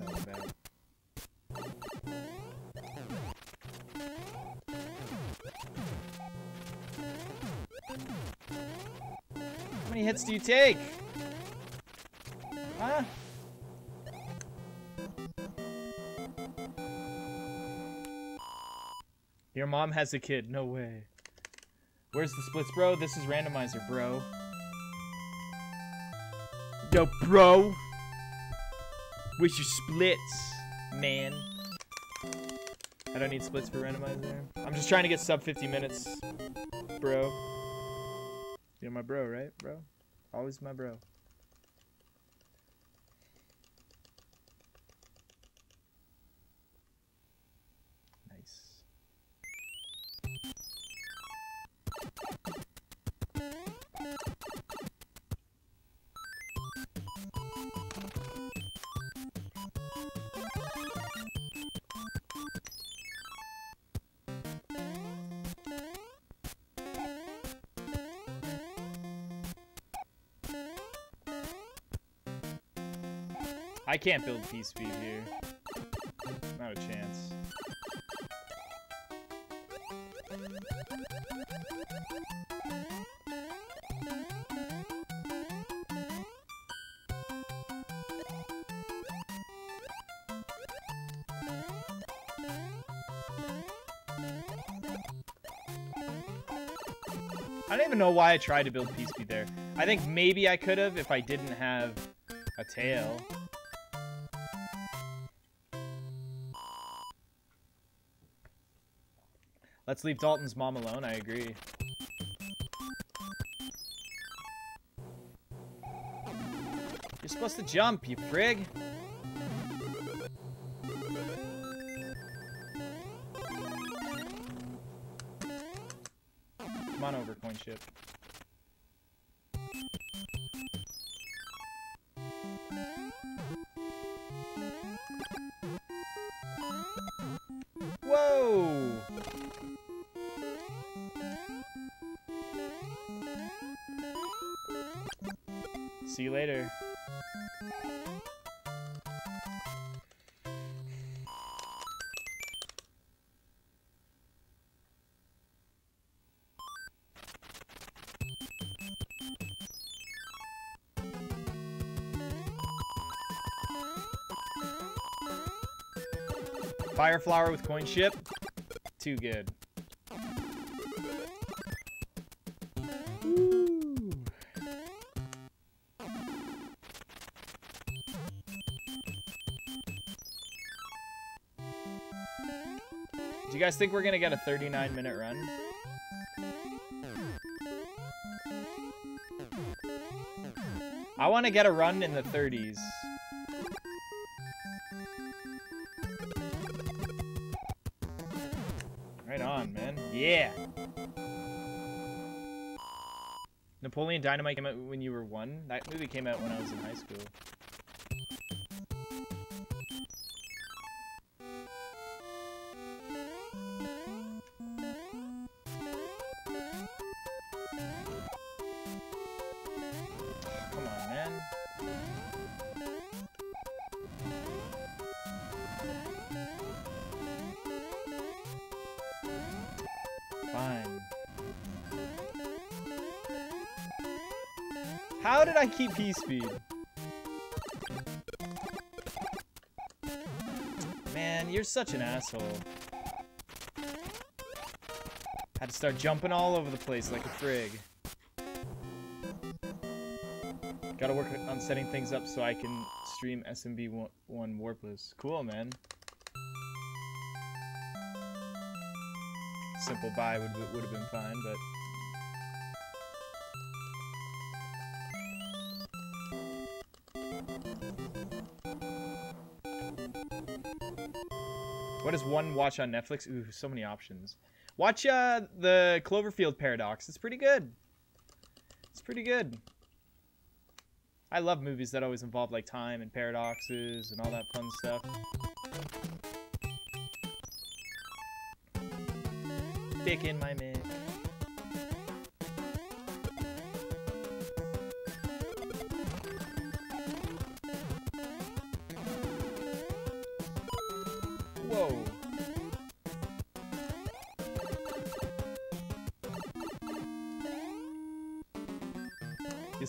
How many hits do you take? Your mom has a kid. No way. Where's the splits, bro? This is randomizer, bro. Yo, bro. Where's your splits, man? I don't need splits for randomizer. I'm just trying to get sub 50 minutes. bro. You're my bro, right, bro? Always my bro. Can't build P speed here. Not a chance. I don't even know why I tried to build P speed there. I think maybe I could have if I didn't have a tail. Let's leave Dalton's mom alone, I agree. You're supposed to jump, you frig! Come on over, coin ship. Fire flower with coin ship. Too good. Do you guys think we're gonna get a 39 minute run? I want to get a run in the 30s. Yeah. Napoleon Dynamite came out when you were one? That movie came out when I was in high school. Keep P speed? Man, you're such an asshole. Had to start jumping all over the place like a frig. Gotta work on setting things up so I can stream SMB 1 Warpless. Cool, man. Simple buy would would have been fine, but what does one watch on Netflix? Ooh, so many options. Watch uh, the Cloverfield Paradox. It's pretty good. It's pretty good. I love movies that always involve like time and paradoxes and all that fun stuff. Dick in my mic.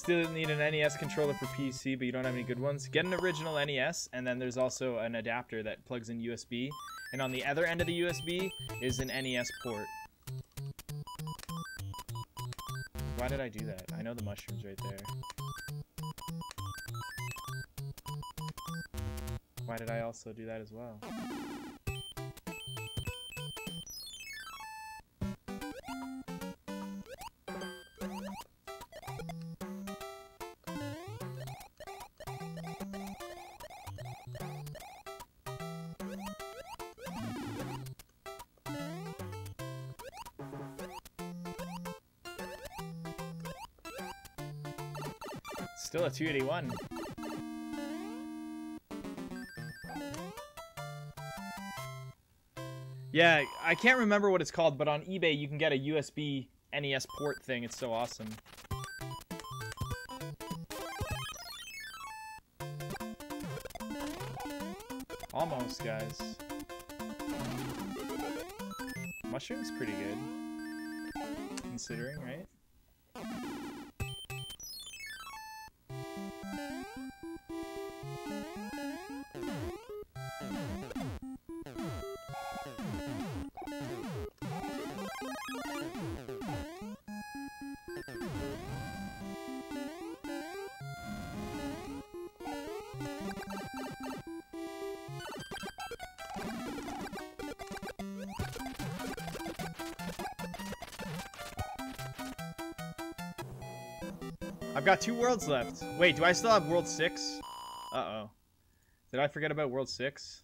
Still need an NES controller for PC, but you don't have any good ones. Get an original NES, and then there's also an adapter that plugs in USB. And on the other end of the USB is an NES port. Why did I do that? I know the mushroom's right there. Why did I also do that as well? A 281. Yeah, I can't remember what it's called, but on eBay you can get a USB NES port thing. It's so awesome. Almost, guys. Mushroom's pretty good. Considering, right? Got two worlds left. Wait, do I still have world 6? Uh-oh. Did I forget about world 6?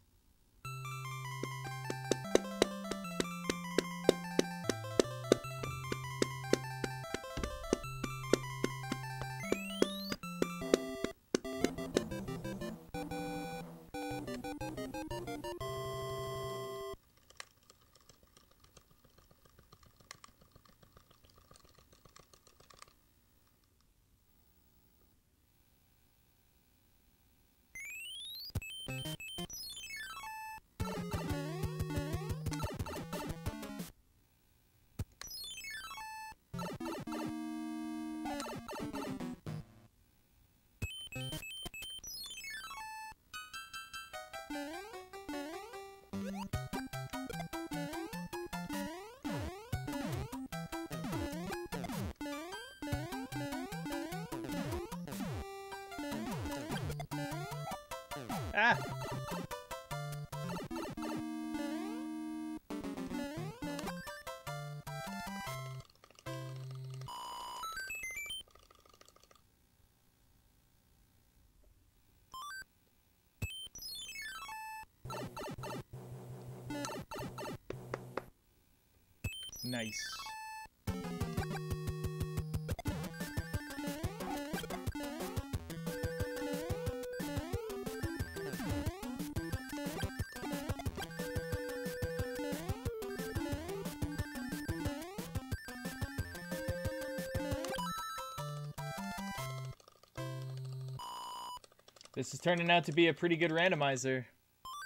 This is turning out to be a pretty good randomizer.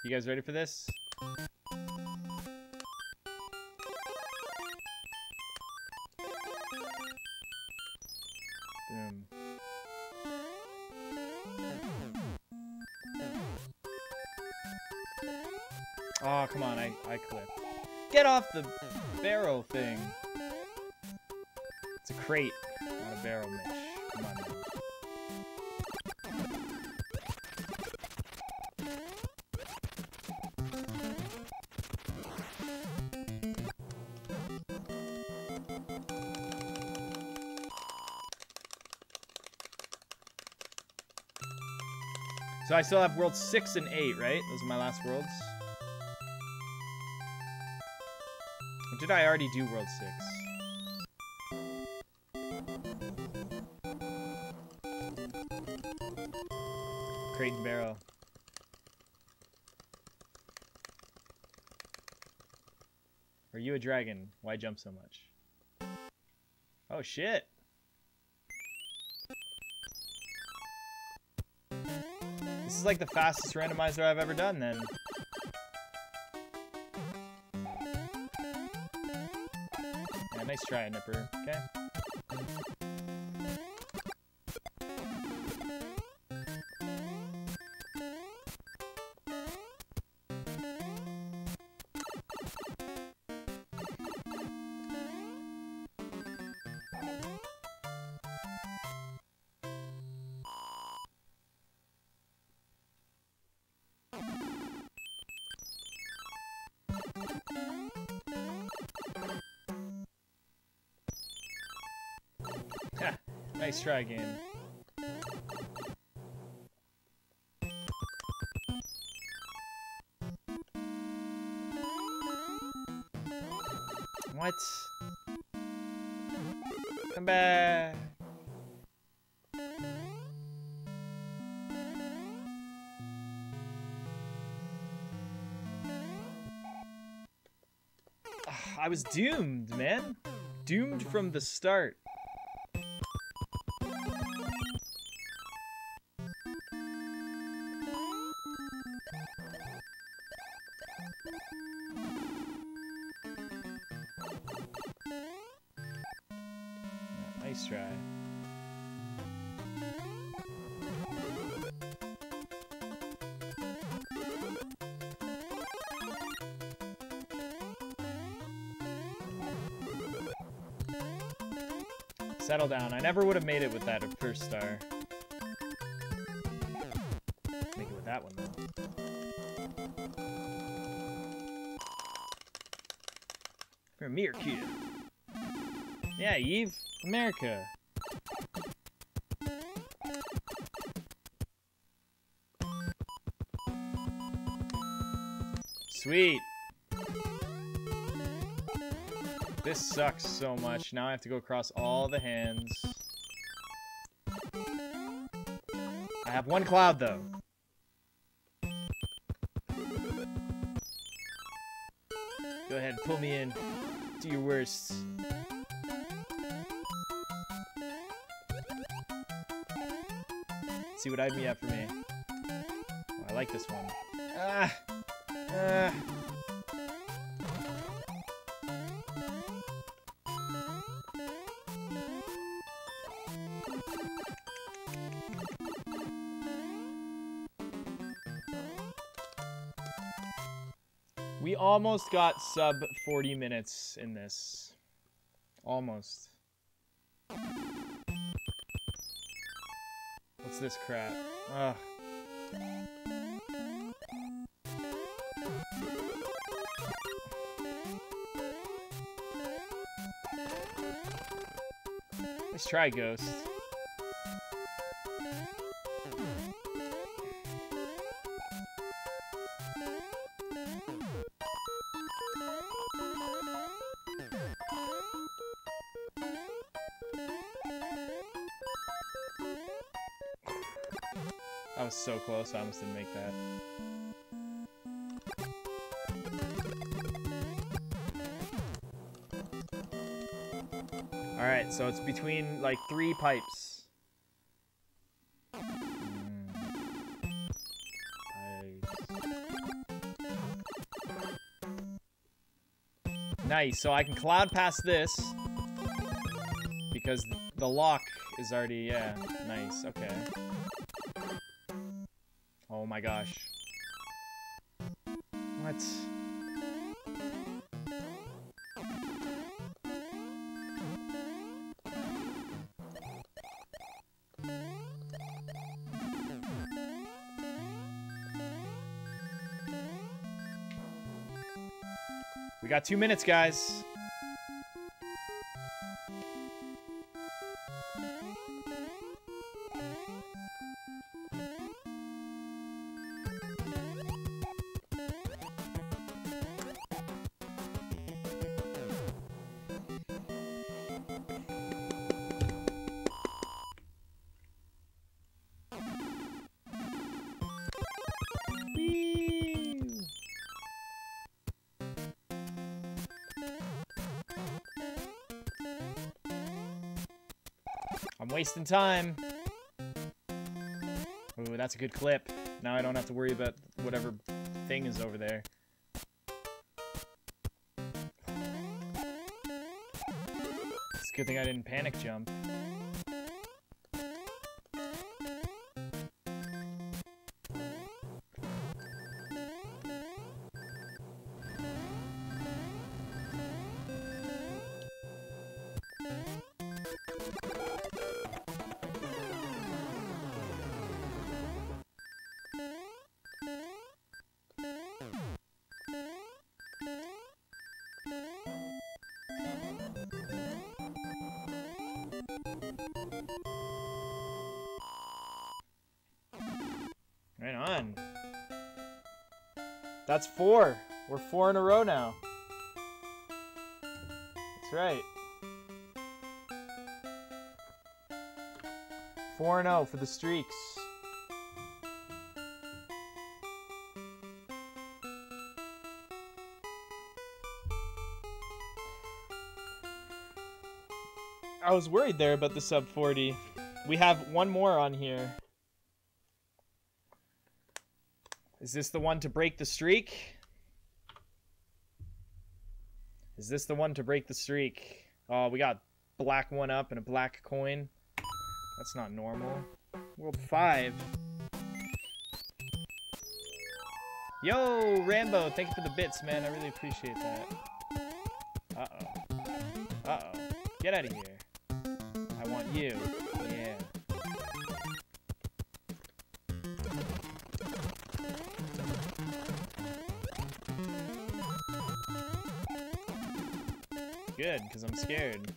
You guys ready for this? Boom. Oh, come on, I, I clipped. Get off the barrel thing. It's a crate, not a barrel, Mitch. Come on So I still have worlds 6 and 8, right? Those are my last worlds. Or did I already do world 6? Crate and barrel. Are you a dragon? Why jump so much? Oh shit! Like the fastest randomizer I've ever done then. Yeah, nice try, Nipper. Okay. Nice try, game. What? Come back. Ah, I was doomed, man. Doomed from the start. Settle down. I never would have made it with that first star. Make it with that one, though. Mere kid. Yeah, Eve. America. Sweet. This sucks so much. Now I have to go across all the hands. I have one cloud, though. Go ahead, pull me in. Do your worst. See what I'd be after me. Oh, I like this one. Ah! Ah! Almost got sub 40 minutes in this. Almost. What's this crap? Ugh. Let's try Ghost. Close, I almost didn't make that. Alright, so it's between like three pipes. Mm. Pipes. Nice, so I can cloud past this because the lock is already, yeah, nice, okay. My gosh. What? We got two minutes, guys. Wasting time. Ooh, that's a good clip. Now I don't have to worry about whatever thing is over there. It's a good thing I didn't panic jump. That's four. We're four in a row now. That's right. 4 0 for the streaks. I was worried there about the sub 40. We have one more on here. Is this the one to break the streak? Is this the one to break the streak? Oh, we got black one up and a black coin. That's not normal. World 5. Yo, Rambo, thank you for the bits, man. I really appreciate that. Uh-oh. Uh-oh. Get out of here. I want you. Because I'm scared.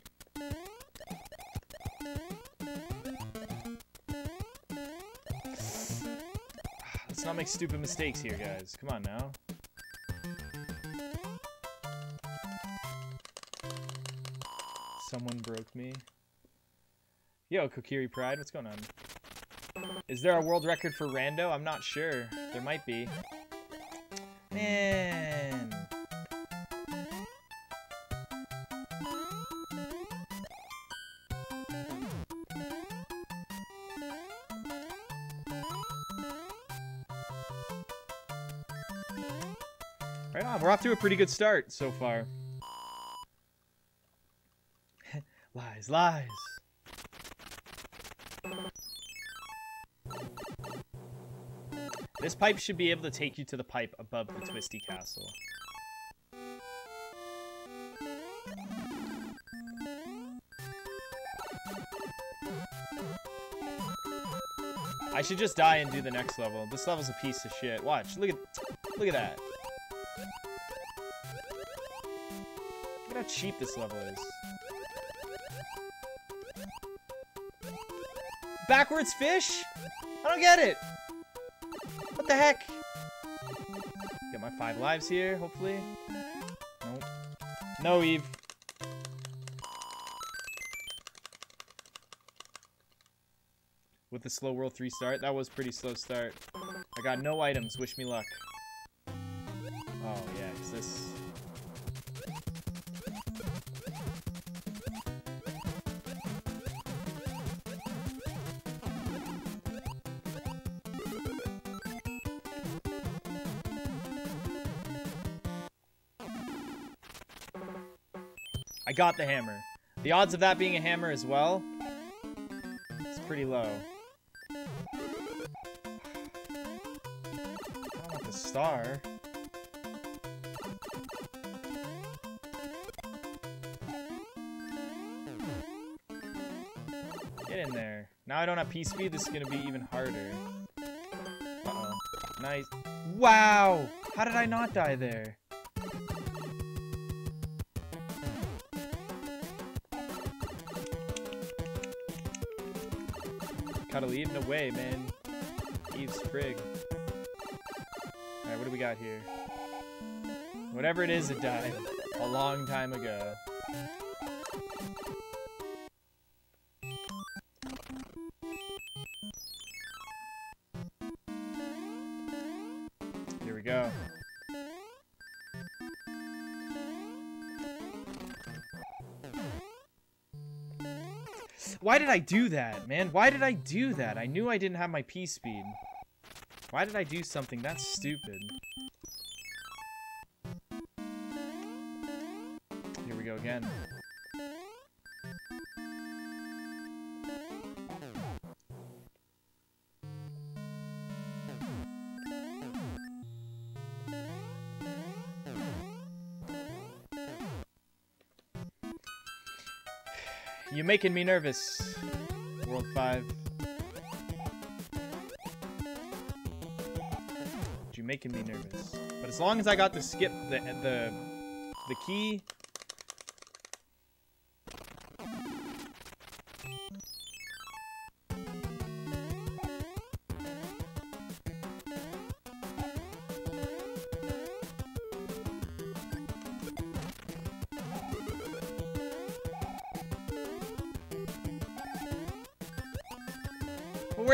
Let's not make stupid mistakes here, guys. Come on now. Someone broke me. Yo, Kokiri Pride, what's going on? Is there a world record for rando? I'm not sure. There might be. Man. A pretty good start so far. <laughs> lies, lies. This pipe should be able to take you to the pipe above the Twisty Castle. I should just die and do the next level. This level's a piece of shit. Watch, look at look at that. How cheap this level is. Backwards fish? I don't get it. What the heck? Get my five lives here, hopefully. Nope. No, Eve. With the slow world 3 start, that was pretty slow start. I got no items, wish me luck. Got the hammer. The odds of that being a hammer as well, it's pretty low. I want the star. Get in there. Now I don't have P-Speed, this is gonna be even harder. Uh-oh. Nice. Wow! How did I not die there? Gotta leave? No way, man. Eve's frig. Alright, what do we got here? Whatever it is, it died. A long time ago. Why did I do that, man? Why did I do that? I knew I didn't have my P-speed. Why did I do something that's stupid? Here we go again. You're making me nervous. World 5. You're making me nervous. But as long as I got to skip the the the key.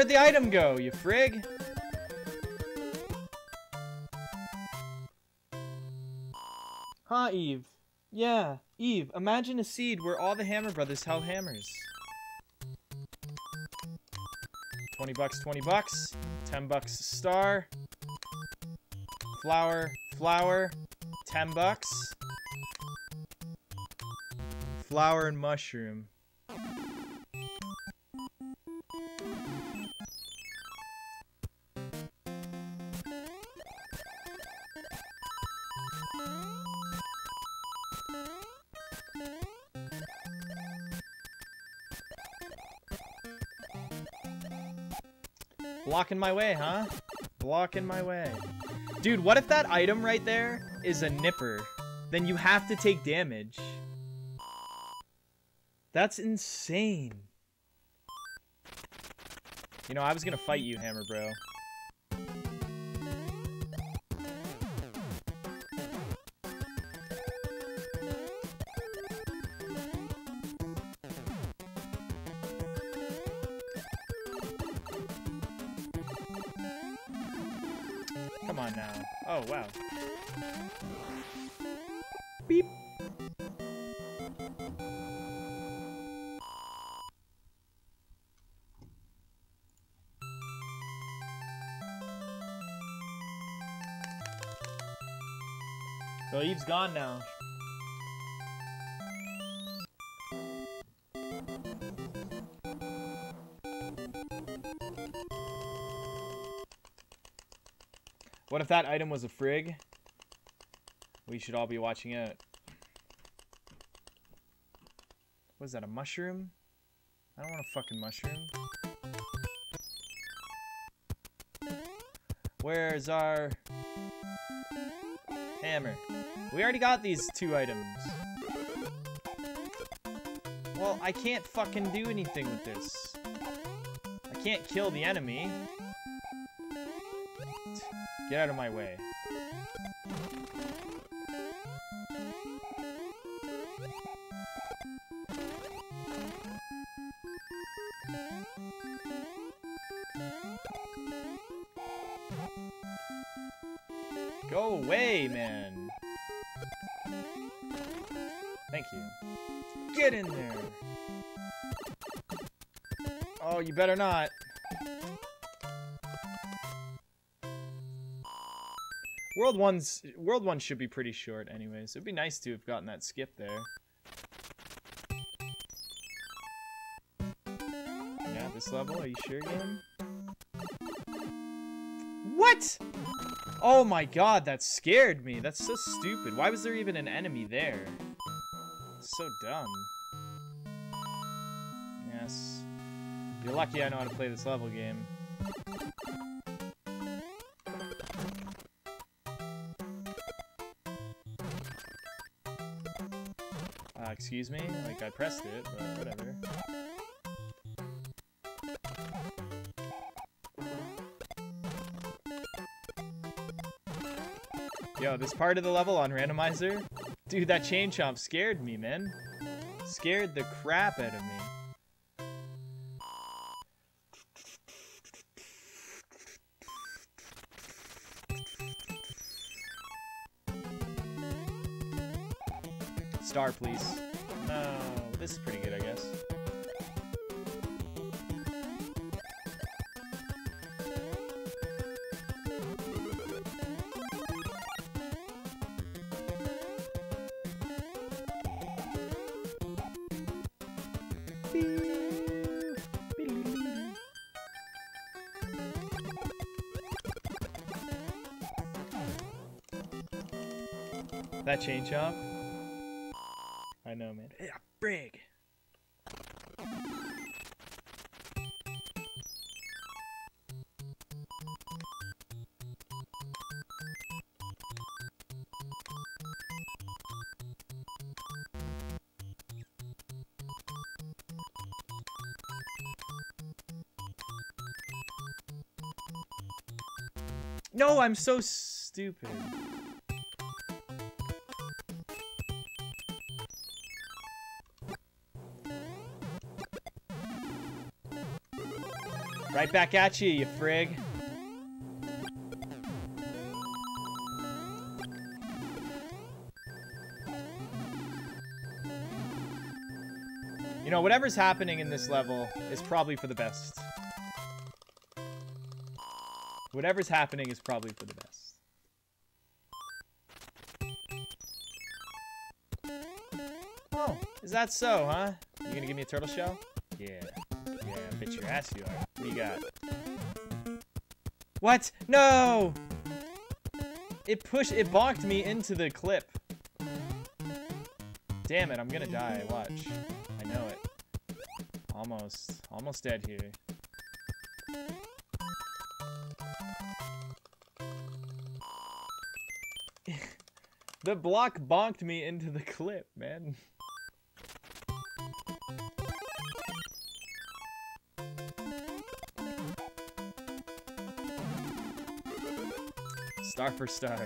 Where'd the item go, you frig? Huh, Eve? Yeah, Eve, imagine a seed where all the Hammer Brothers held hammers. 20 bucks, 20 bucks. 10 bucks star. Flower, flower. 10 bucks. Flower and mushroom. Blocking my way, huh? Blocking my way. Dude, what if that item right there is a nipper? Then you have to take damage. That's insane. You know, I was gonna fight you, Hammer Bro. Eve's gone now. What if that item was a frig? We should all be watching out. Was that, a mushroom? I don't want a fucking mushroom. Where's our hammer? We already got these two items. Well, I can't fucking do anything with this. I can't kill the enemy. Get out of my way. Better not. World one's World one should be pretty short, anyways. It'd be nice to have gotten that skip there. Yeah, this level. Are you sure, game? What? Oh my god, that scared me. That's so stupid. Why was there even an enemy there? So dumb. You're lucky I know how to play this level game. Uh, excuse me? Like, I pressed it, but whatever. Yo, this part of the level on randomizer? Dude, that chain chomp scared me, man. Scared the crap out of me. Star, please. No, this is pretty good, I guess. That chain chomp? I'm so stupid. Right back at you, you frig. You know, whatever's happening in this level is probably for the best. Whatever's happening is probably for the best. Oh, is that so, huh? You gonna give me a turtle shell? Yeah. Yeah, I bet your ass you are. What you got? What? No! It pushed- it bonked me into the clip. Damn it, I'm gonna die. Watch. I know it. Almost. Almost dead here. The block bonked me into the <laughs> clip, man. Star for star.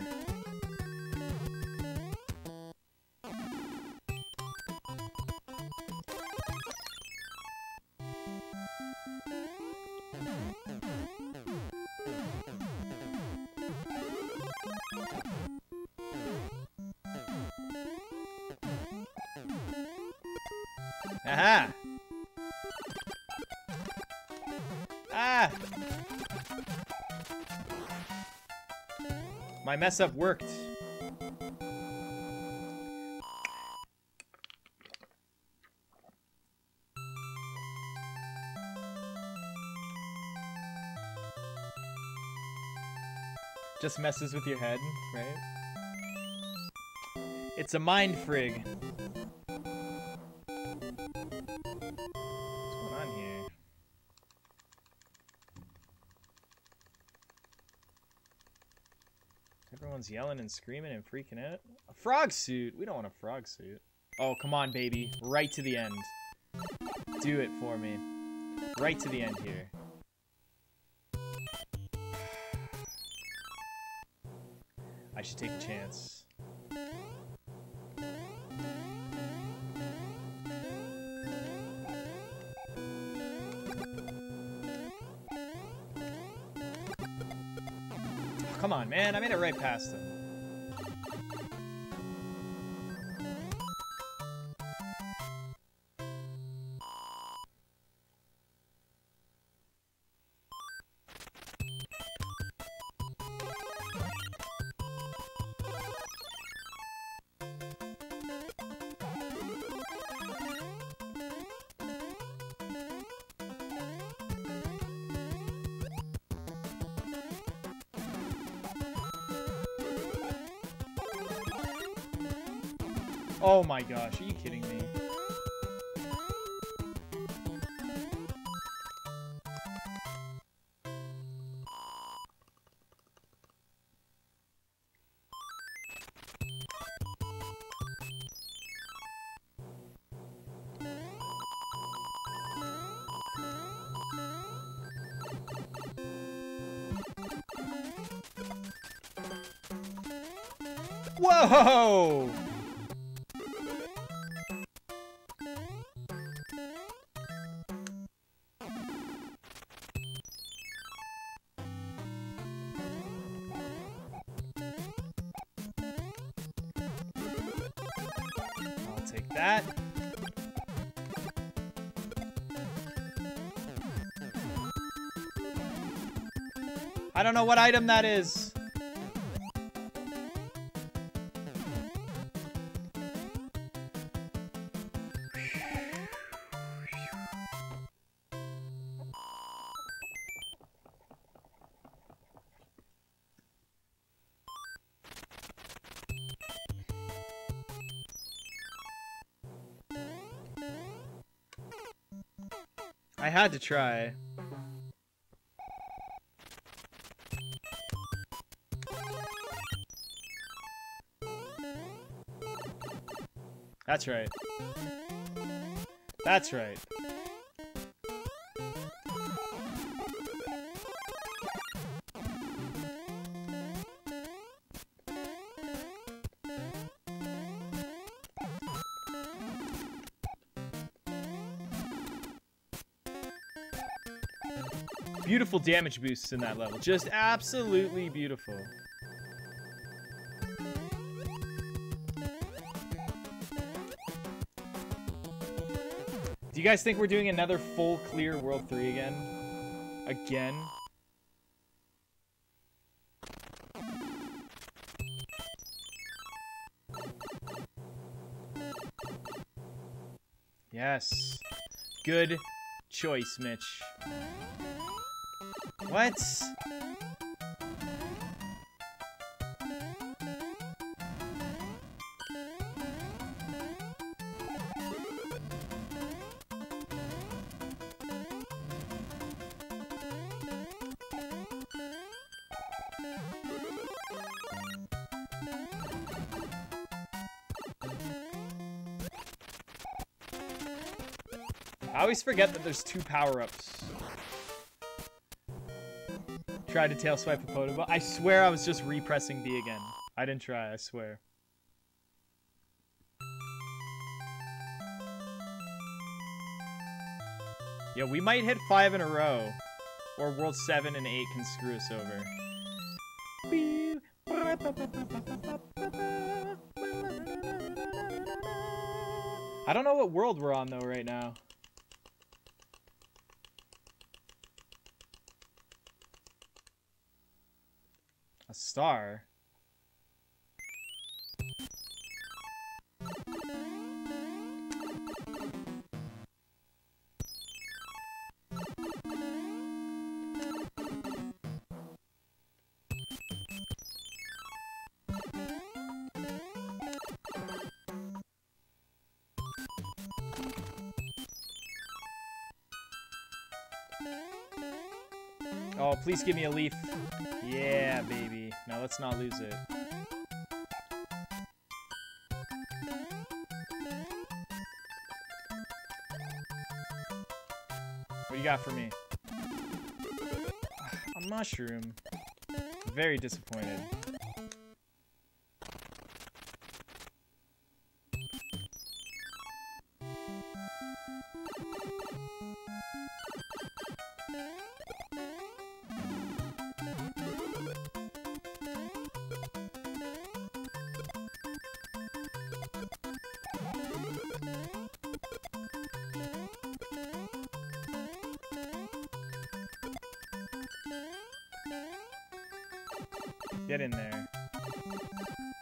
Mess up worked. Just messes with your head, right? It's a mind frig. Yelling and screaming and freaking out. A frog suit? We don't want a frog suit. Oh, come on, baby. Right to the end. Do it for me. Right to the end here. Oh my gosh, are you kidding me? Don't know what item that is. I had to try. That's right. That's right. Beautiful damage boosts in that level. Just absolutely beautiful. You guys think we're doing another full clear World 3 again? Again? Yes. Good choice, Mitch. What? Always forget that there's two power-ups. Tried to tail swipe a Podoboo. I swear I was just repressing B again. I didn't try, I swear. Yeah, we might hit five in a row. Or World 7 and 8 can screw us over. I don't know what world we're on though right now. A star? Oh, please give me a leaf. Yeah, baby. Now let's not lose it. What you got for me? A mushroom. Very disappointed.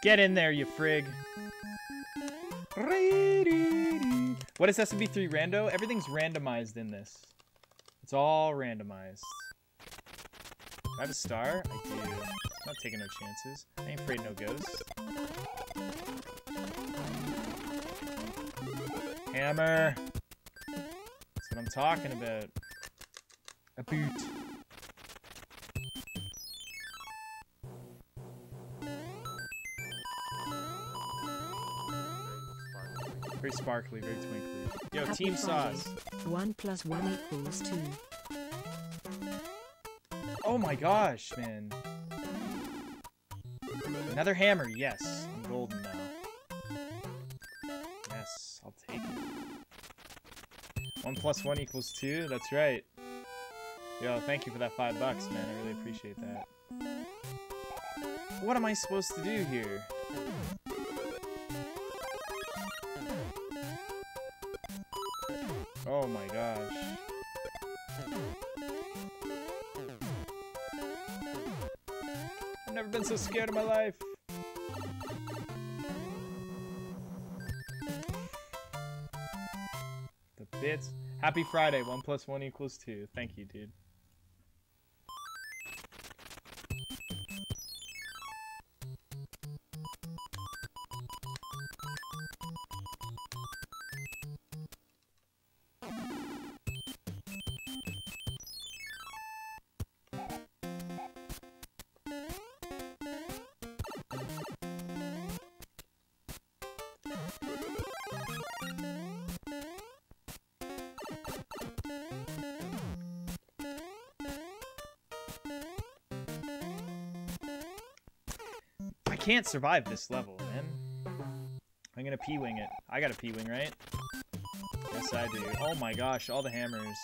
Get in there, you frig. What is SMB3 rando? Everything's randomized in this. It's all randomized. Do I have a star? I do. I'm not taking no chances. I ain't afraid no ghosts. Hammer! That's what I'm talking about. A boot. Sparkly, very twinkly. Yo, Happy Team Friday. Sauce. 1 plus 1 equals 2. Oh my gosh, man. Another hammer, yes. I'm golden now. Yes, I'll take it. One plus one equals two, that's right. Yo, thank you for that five bucks, man. I really appreciate that. What am I supposed to do here? So scared in my life. The bits. Happy Friday. One plus one equals two. Thank you, dude. Can't survive this level, man. I'm gonna P-wing it. I got a P-wing, right? Yes, I do. Oh my gosh, all the hammers.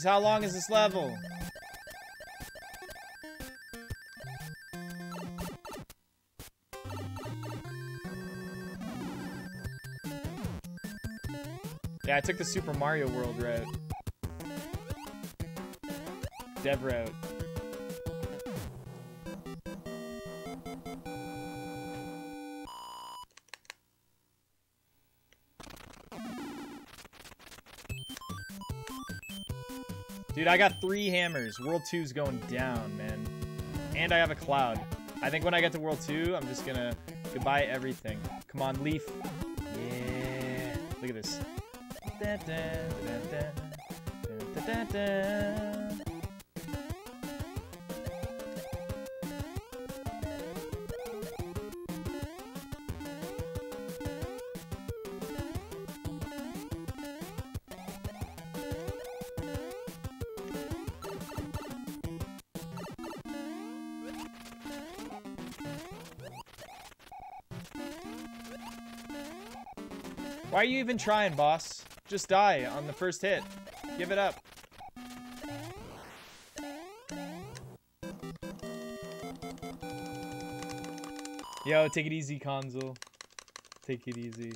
Jesus, how long is this level? Yeah, I took the Super Mario World route. Dev route. Dude, I got three hammers. World 2's going down, man. And I have a cloud. I think when I get to World 2, I'm just gonna goodbye everything. Come on, Leaf. Yeah. Look at this. Da, da, da, Why are you even trying, boss? Just die on the first hit. Give it up. Yo, take it easy, console. Take it easy.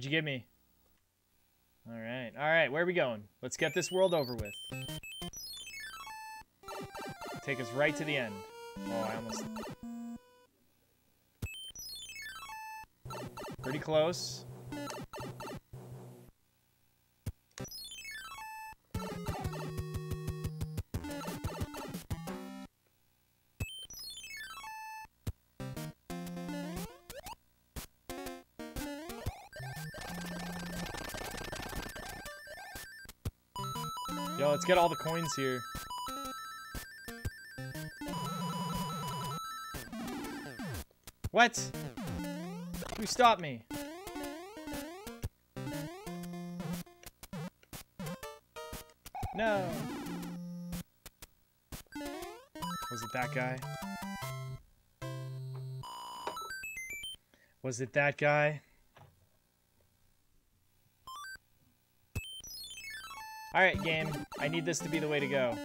What'd you give me? Alright, alright, where are we going? Let's get this world over with. Take us right to the end. Oh, I almost... Pretty close. Get all the coins here. What? Who stopped me? No. Was it that guy? Was it that guy? Alright, game. I need this to be the way to go.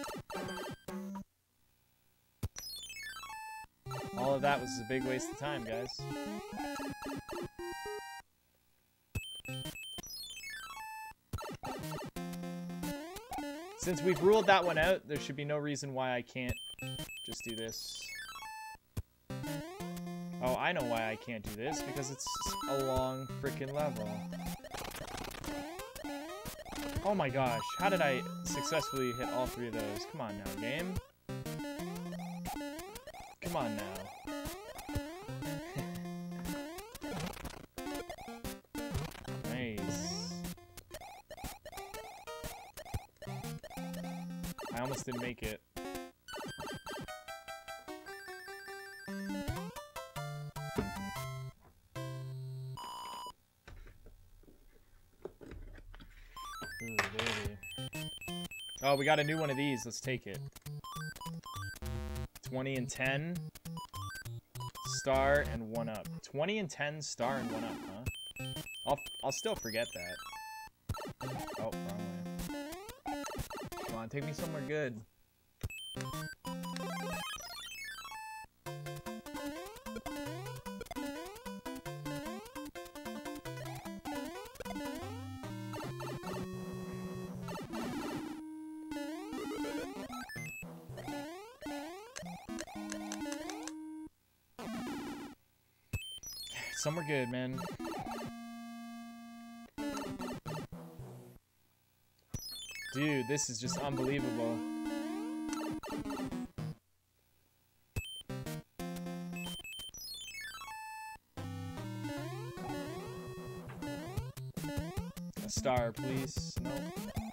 All of that was a big waste of time, guys. Since we've ruled that one out, there should be no reason why I can't just do this. Oh, I know why I can't do this, because it's a long freaking level. Oh my gosh, how did I successfully hit all three of those? Come on now, game. Come on now. We got a new one of these. Let's take it. 20 and 10. Star and 1 up. 20 and 10 star and 1 up, huh? I'll, I'll still forget that. Oh, wrong way. Come on, take me somewhere good. Somewhere good, man. Dude, this is just unbelievable. A star, please. No.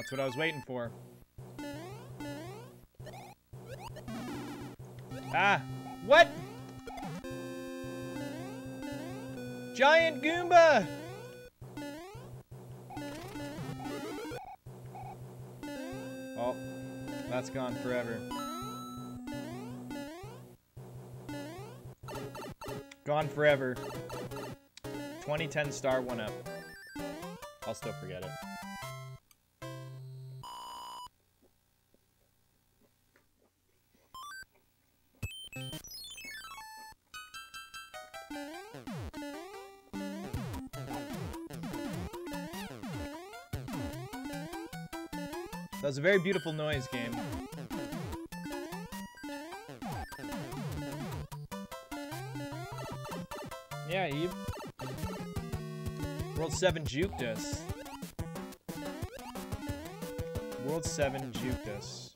That's what I was waiting for. Ah! What? Giant Goomba! Oh, that's gone forever. Gone forever. 2010 star one up. I'll still forget it. Was a very beautiful noise game. Yeah, Eve. World 7 juked us. World 7 juked us.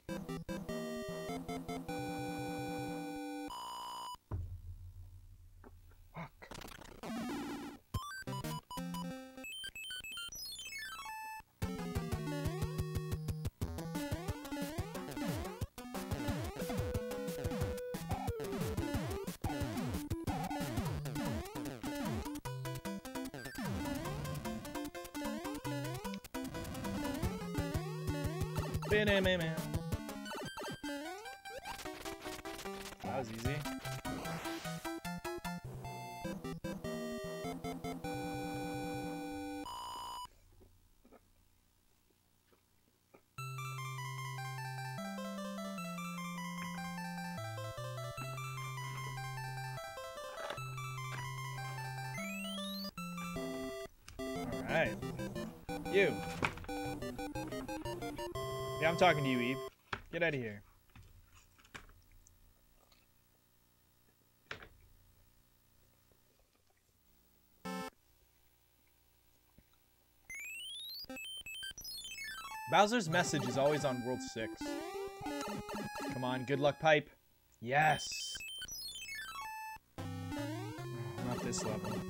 I'm talking to you, Eve. Get out of here. Bowser's message is always on World 6. Come on, good luck pipe. Yes! Not this level.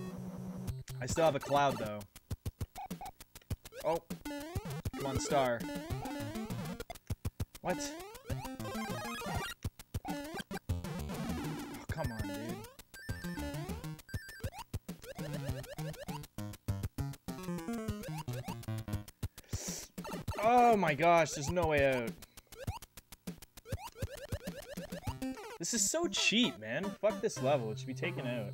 I still have a cloud, though. Oh. Come on, star. What? Oh, come on, dude. Oh my gosh, there's no way out. This is so cheap, man. Fuck this level. It should be taken out.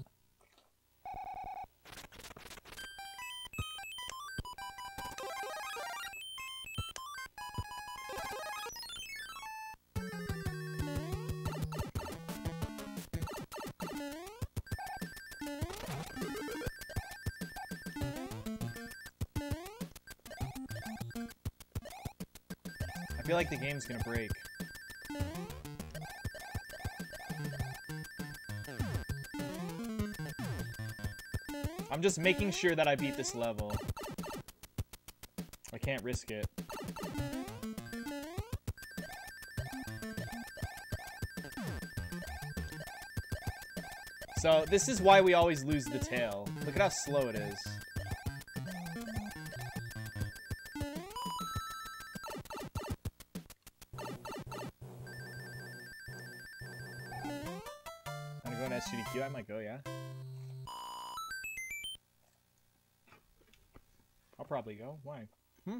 Feel like the game's gonna break. I'm just making sure that I beat this level. I can't risk it. So, this is why we always lose the tail. Look at how slow it is. Go. Why? Hmm?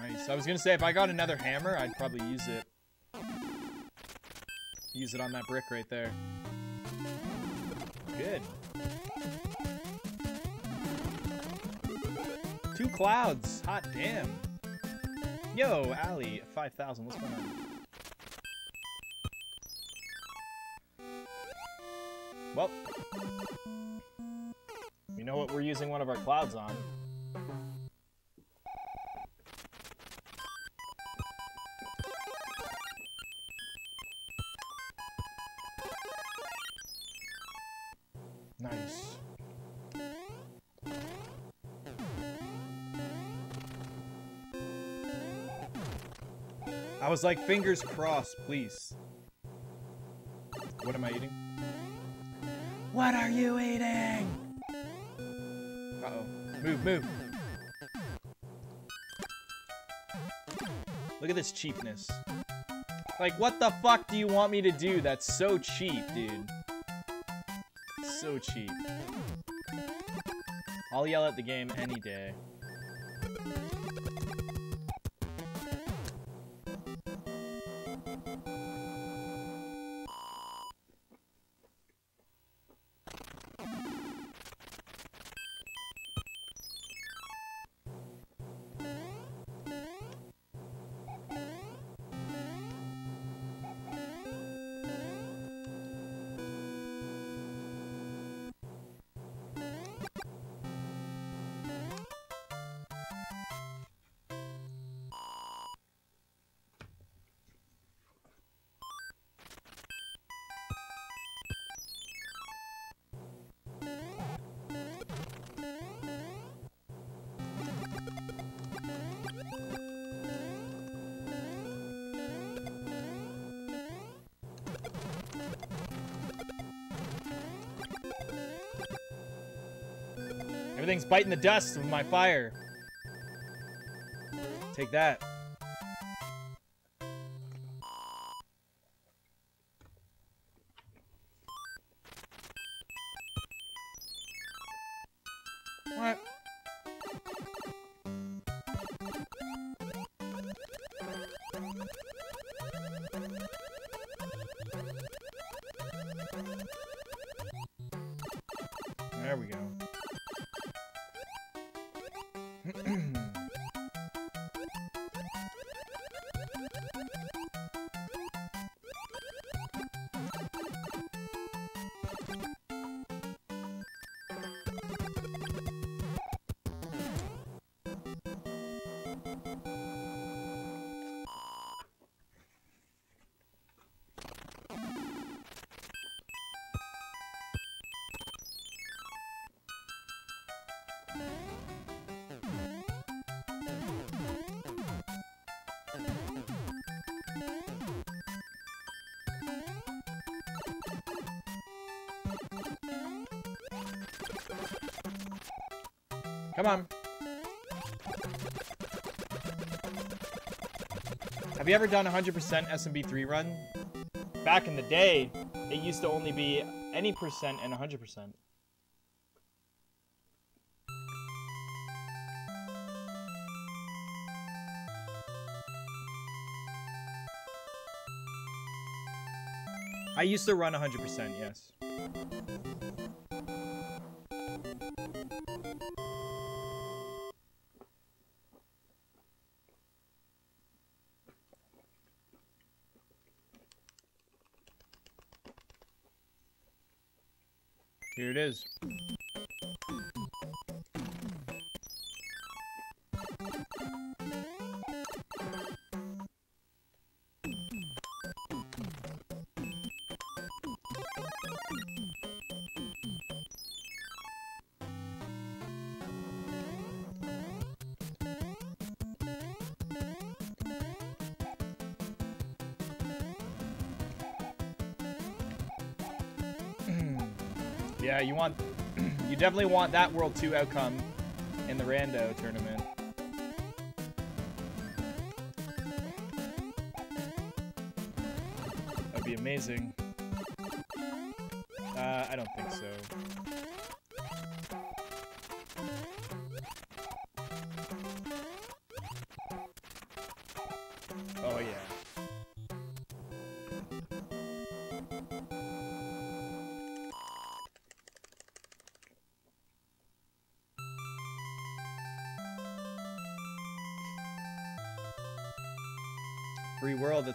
Nice. I was gonna say, if I got another hammer, I'd probably use it. Use it on that brick right there. Good. Two clouds. Hot damn. Yo, Ali, 5,000. What's going on? Well, we know what we're using one of our clouds on. Nice. I was like, fingers crossed, please. What am I eating? Are you eating? Uh-oh. Move, move. Look at this cheapness. Like, what the fuck do you want me to do that's so cheap, dude? So cheap. I'll yell at the game any day. Everything's biting the dust of my fire. Take that. Come on. Have you ever done 100% SMB3 run? Back in the day, it used to only be any percent and 100%. I used to run 100%, yes. Yeah, you want, <clears throat> you definitely want that World 2 outcome in the Rando tournament. That'd be amazing. Uh, I don't think so.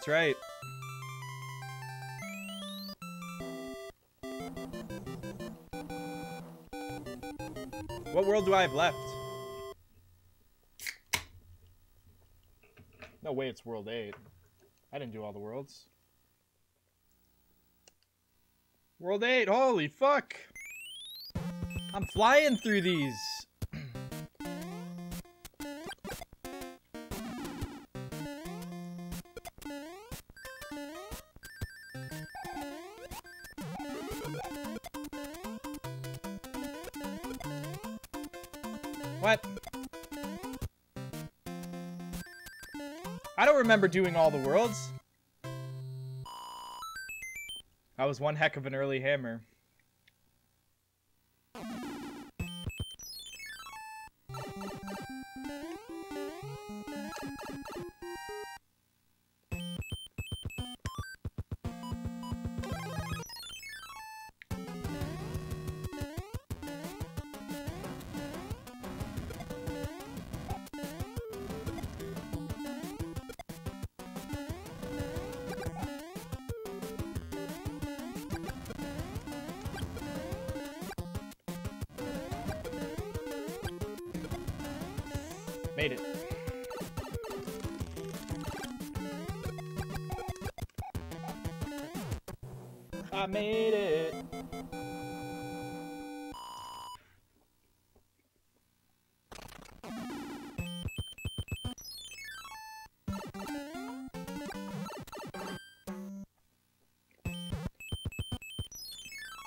That's right. What world do I have left? No way it's world 8. I didn't do all the worlds. World 8, holy fuck! I'm flying through these! Remember doing all the worlds. That was one heck of an early hammer.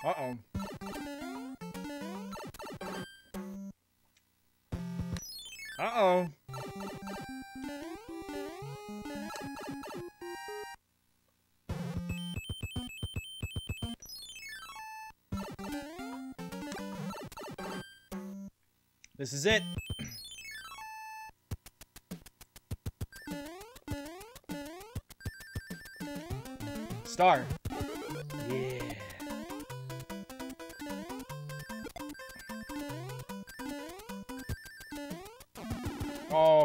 Uh-oh. Uh-oh. This is it. Star.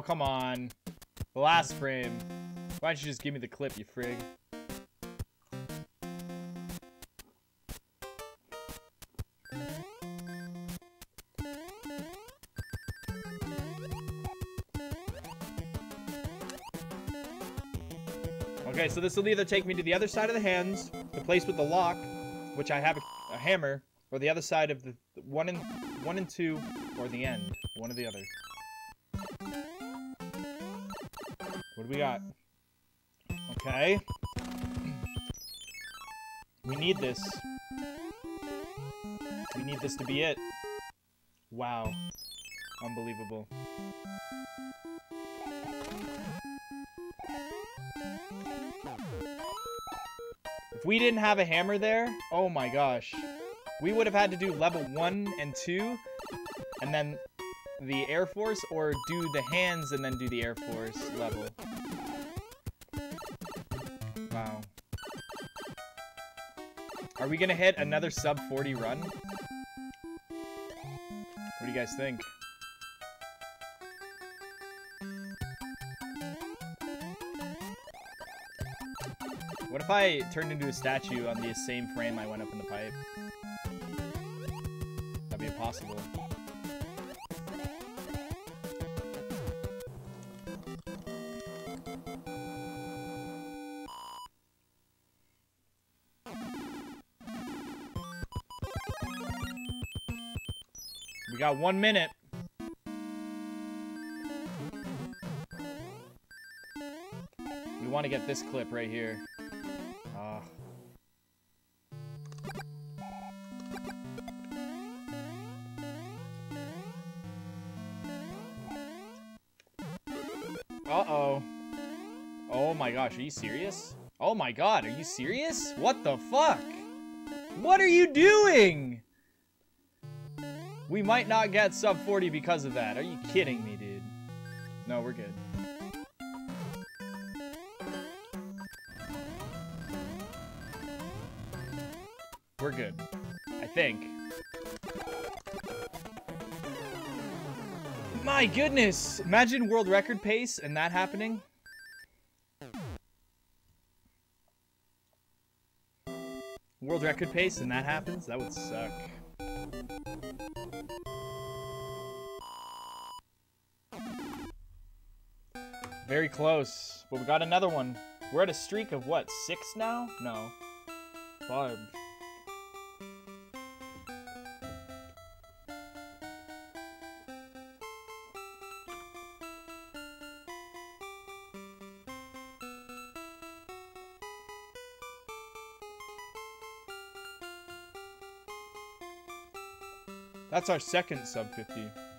Oh, come on. The last frame. Why don't you just give me the clip, you frig? Okay, so this will either take me to the other side of the hands, the place with the lock, which I have a, a hammer, or the other side of the one and one and two, or the end, one or the other. We got? Okay. We need this. We need this to be it. Wow. Unbelievable. If we didn't have a hammer there, oh my gosh. We would have had to do level 1 and 2, and then the Air Force, or do the hands and then do the Air Force level. We gonna hit another sub 40 run? What do you guys think? What if I turned into a statue on the same frame I went up in the pipe? That'd be impossible. Got one minute. We want to get this clip right here. Ah. Uh-oh. Oh my gosh, are you serious? Oh my god, are you serious? What the fuck? What are you doing? We might not get sub 40 because of that. Are you kidding me, dude? No, we're good. We're good. I think. My goodness! Imagine world record pace and that happening. World record pace and that happens? That would suck. Very close, but we got another one. We're at a streak of what, six now? No. Five. That's our second sub 50.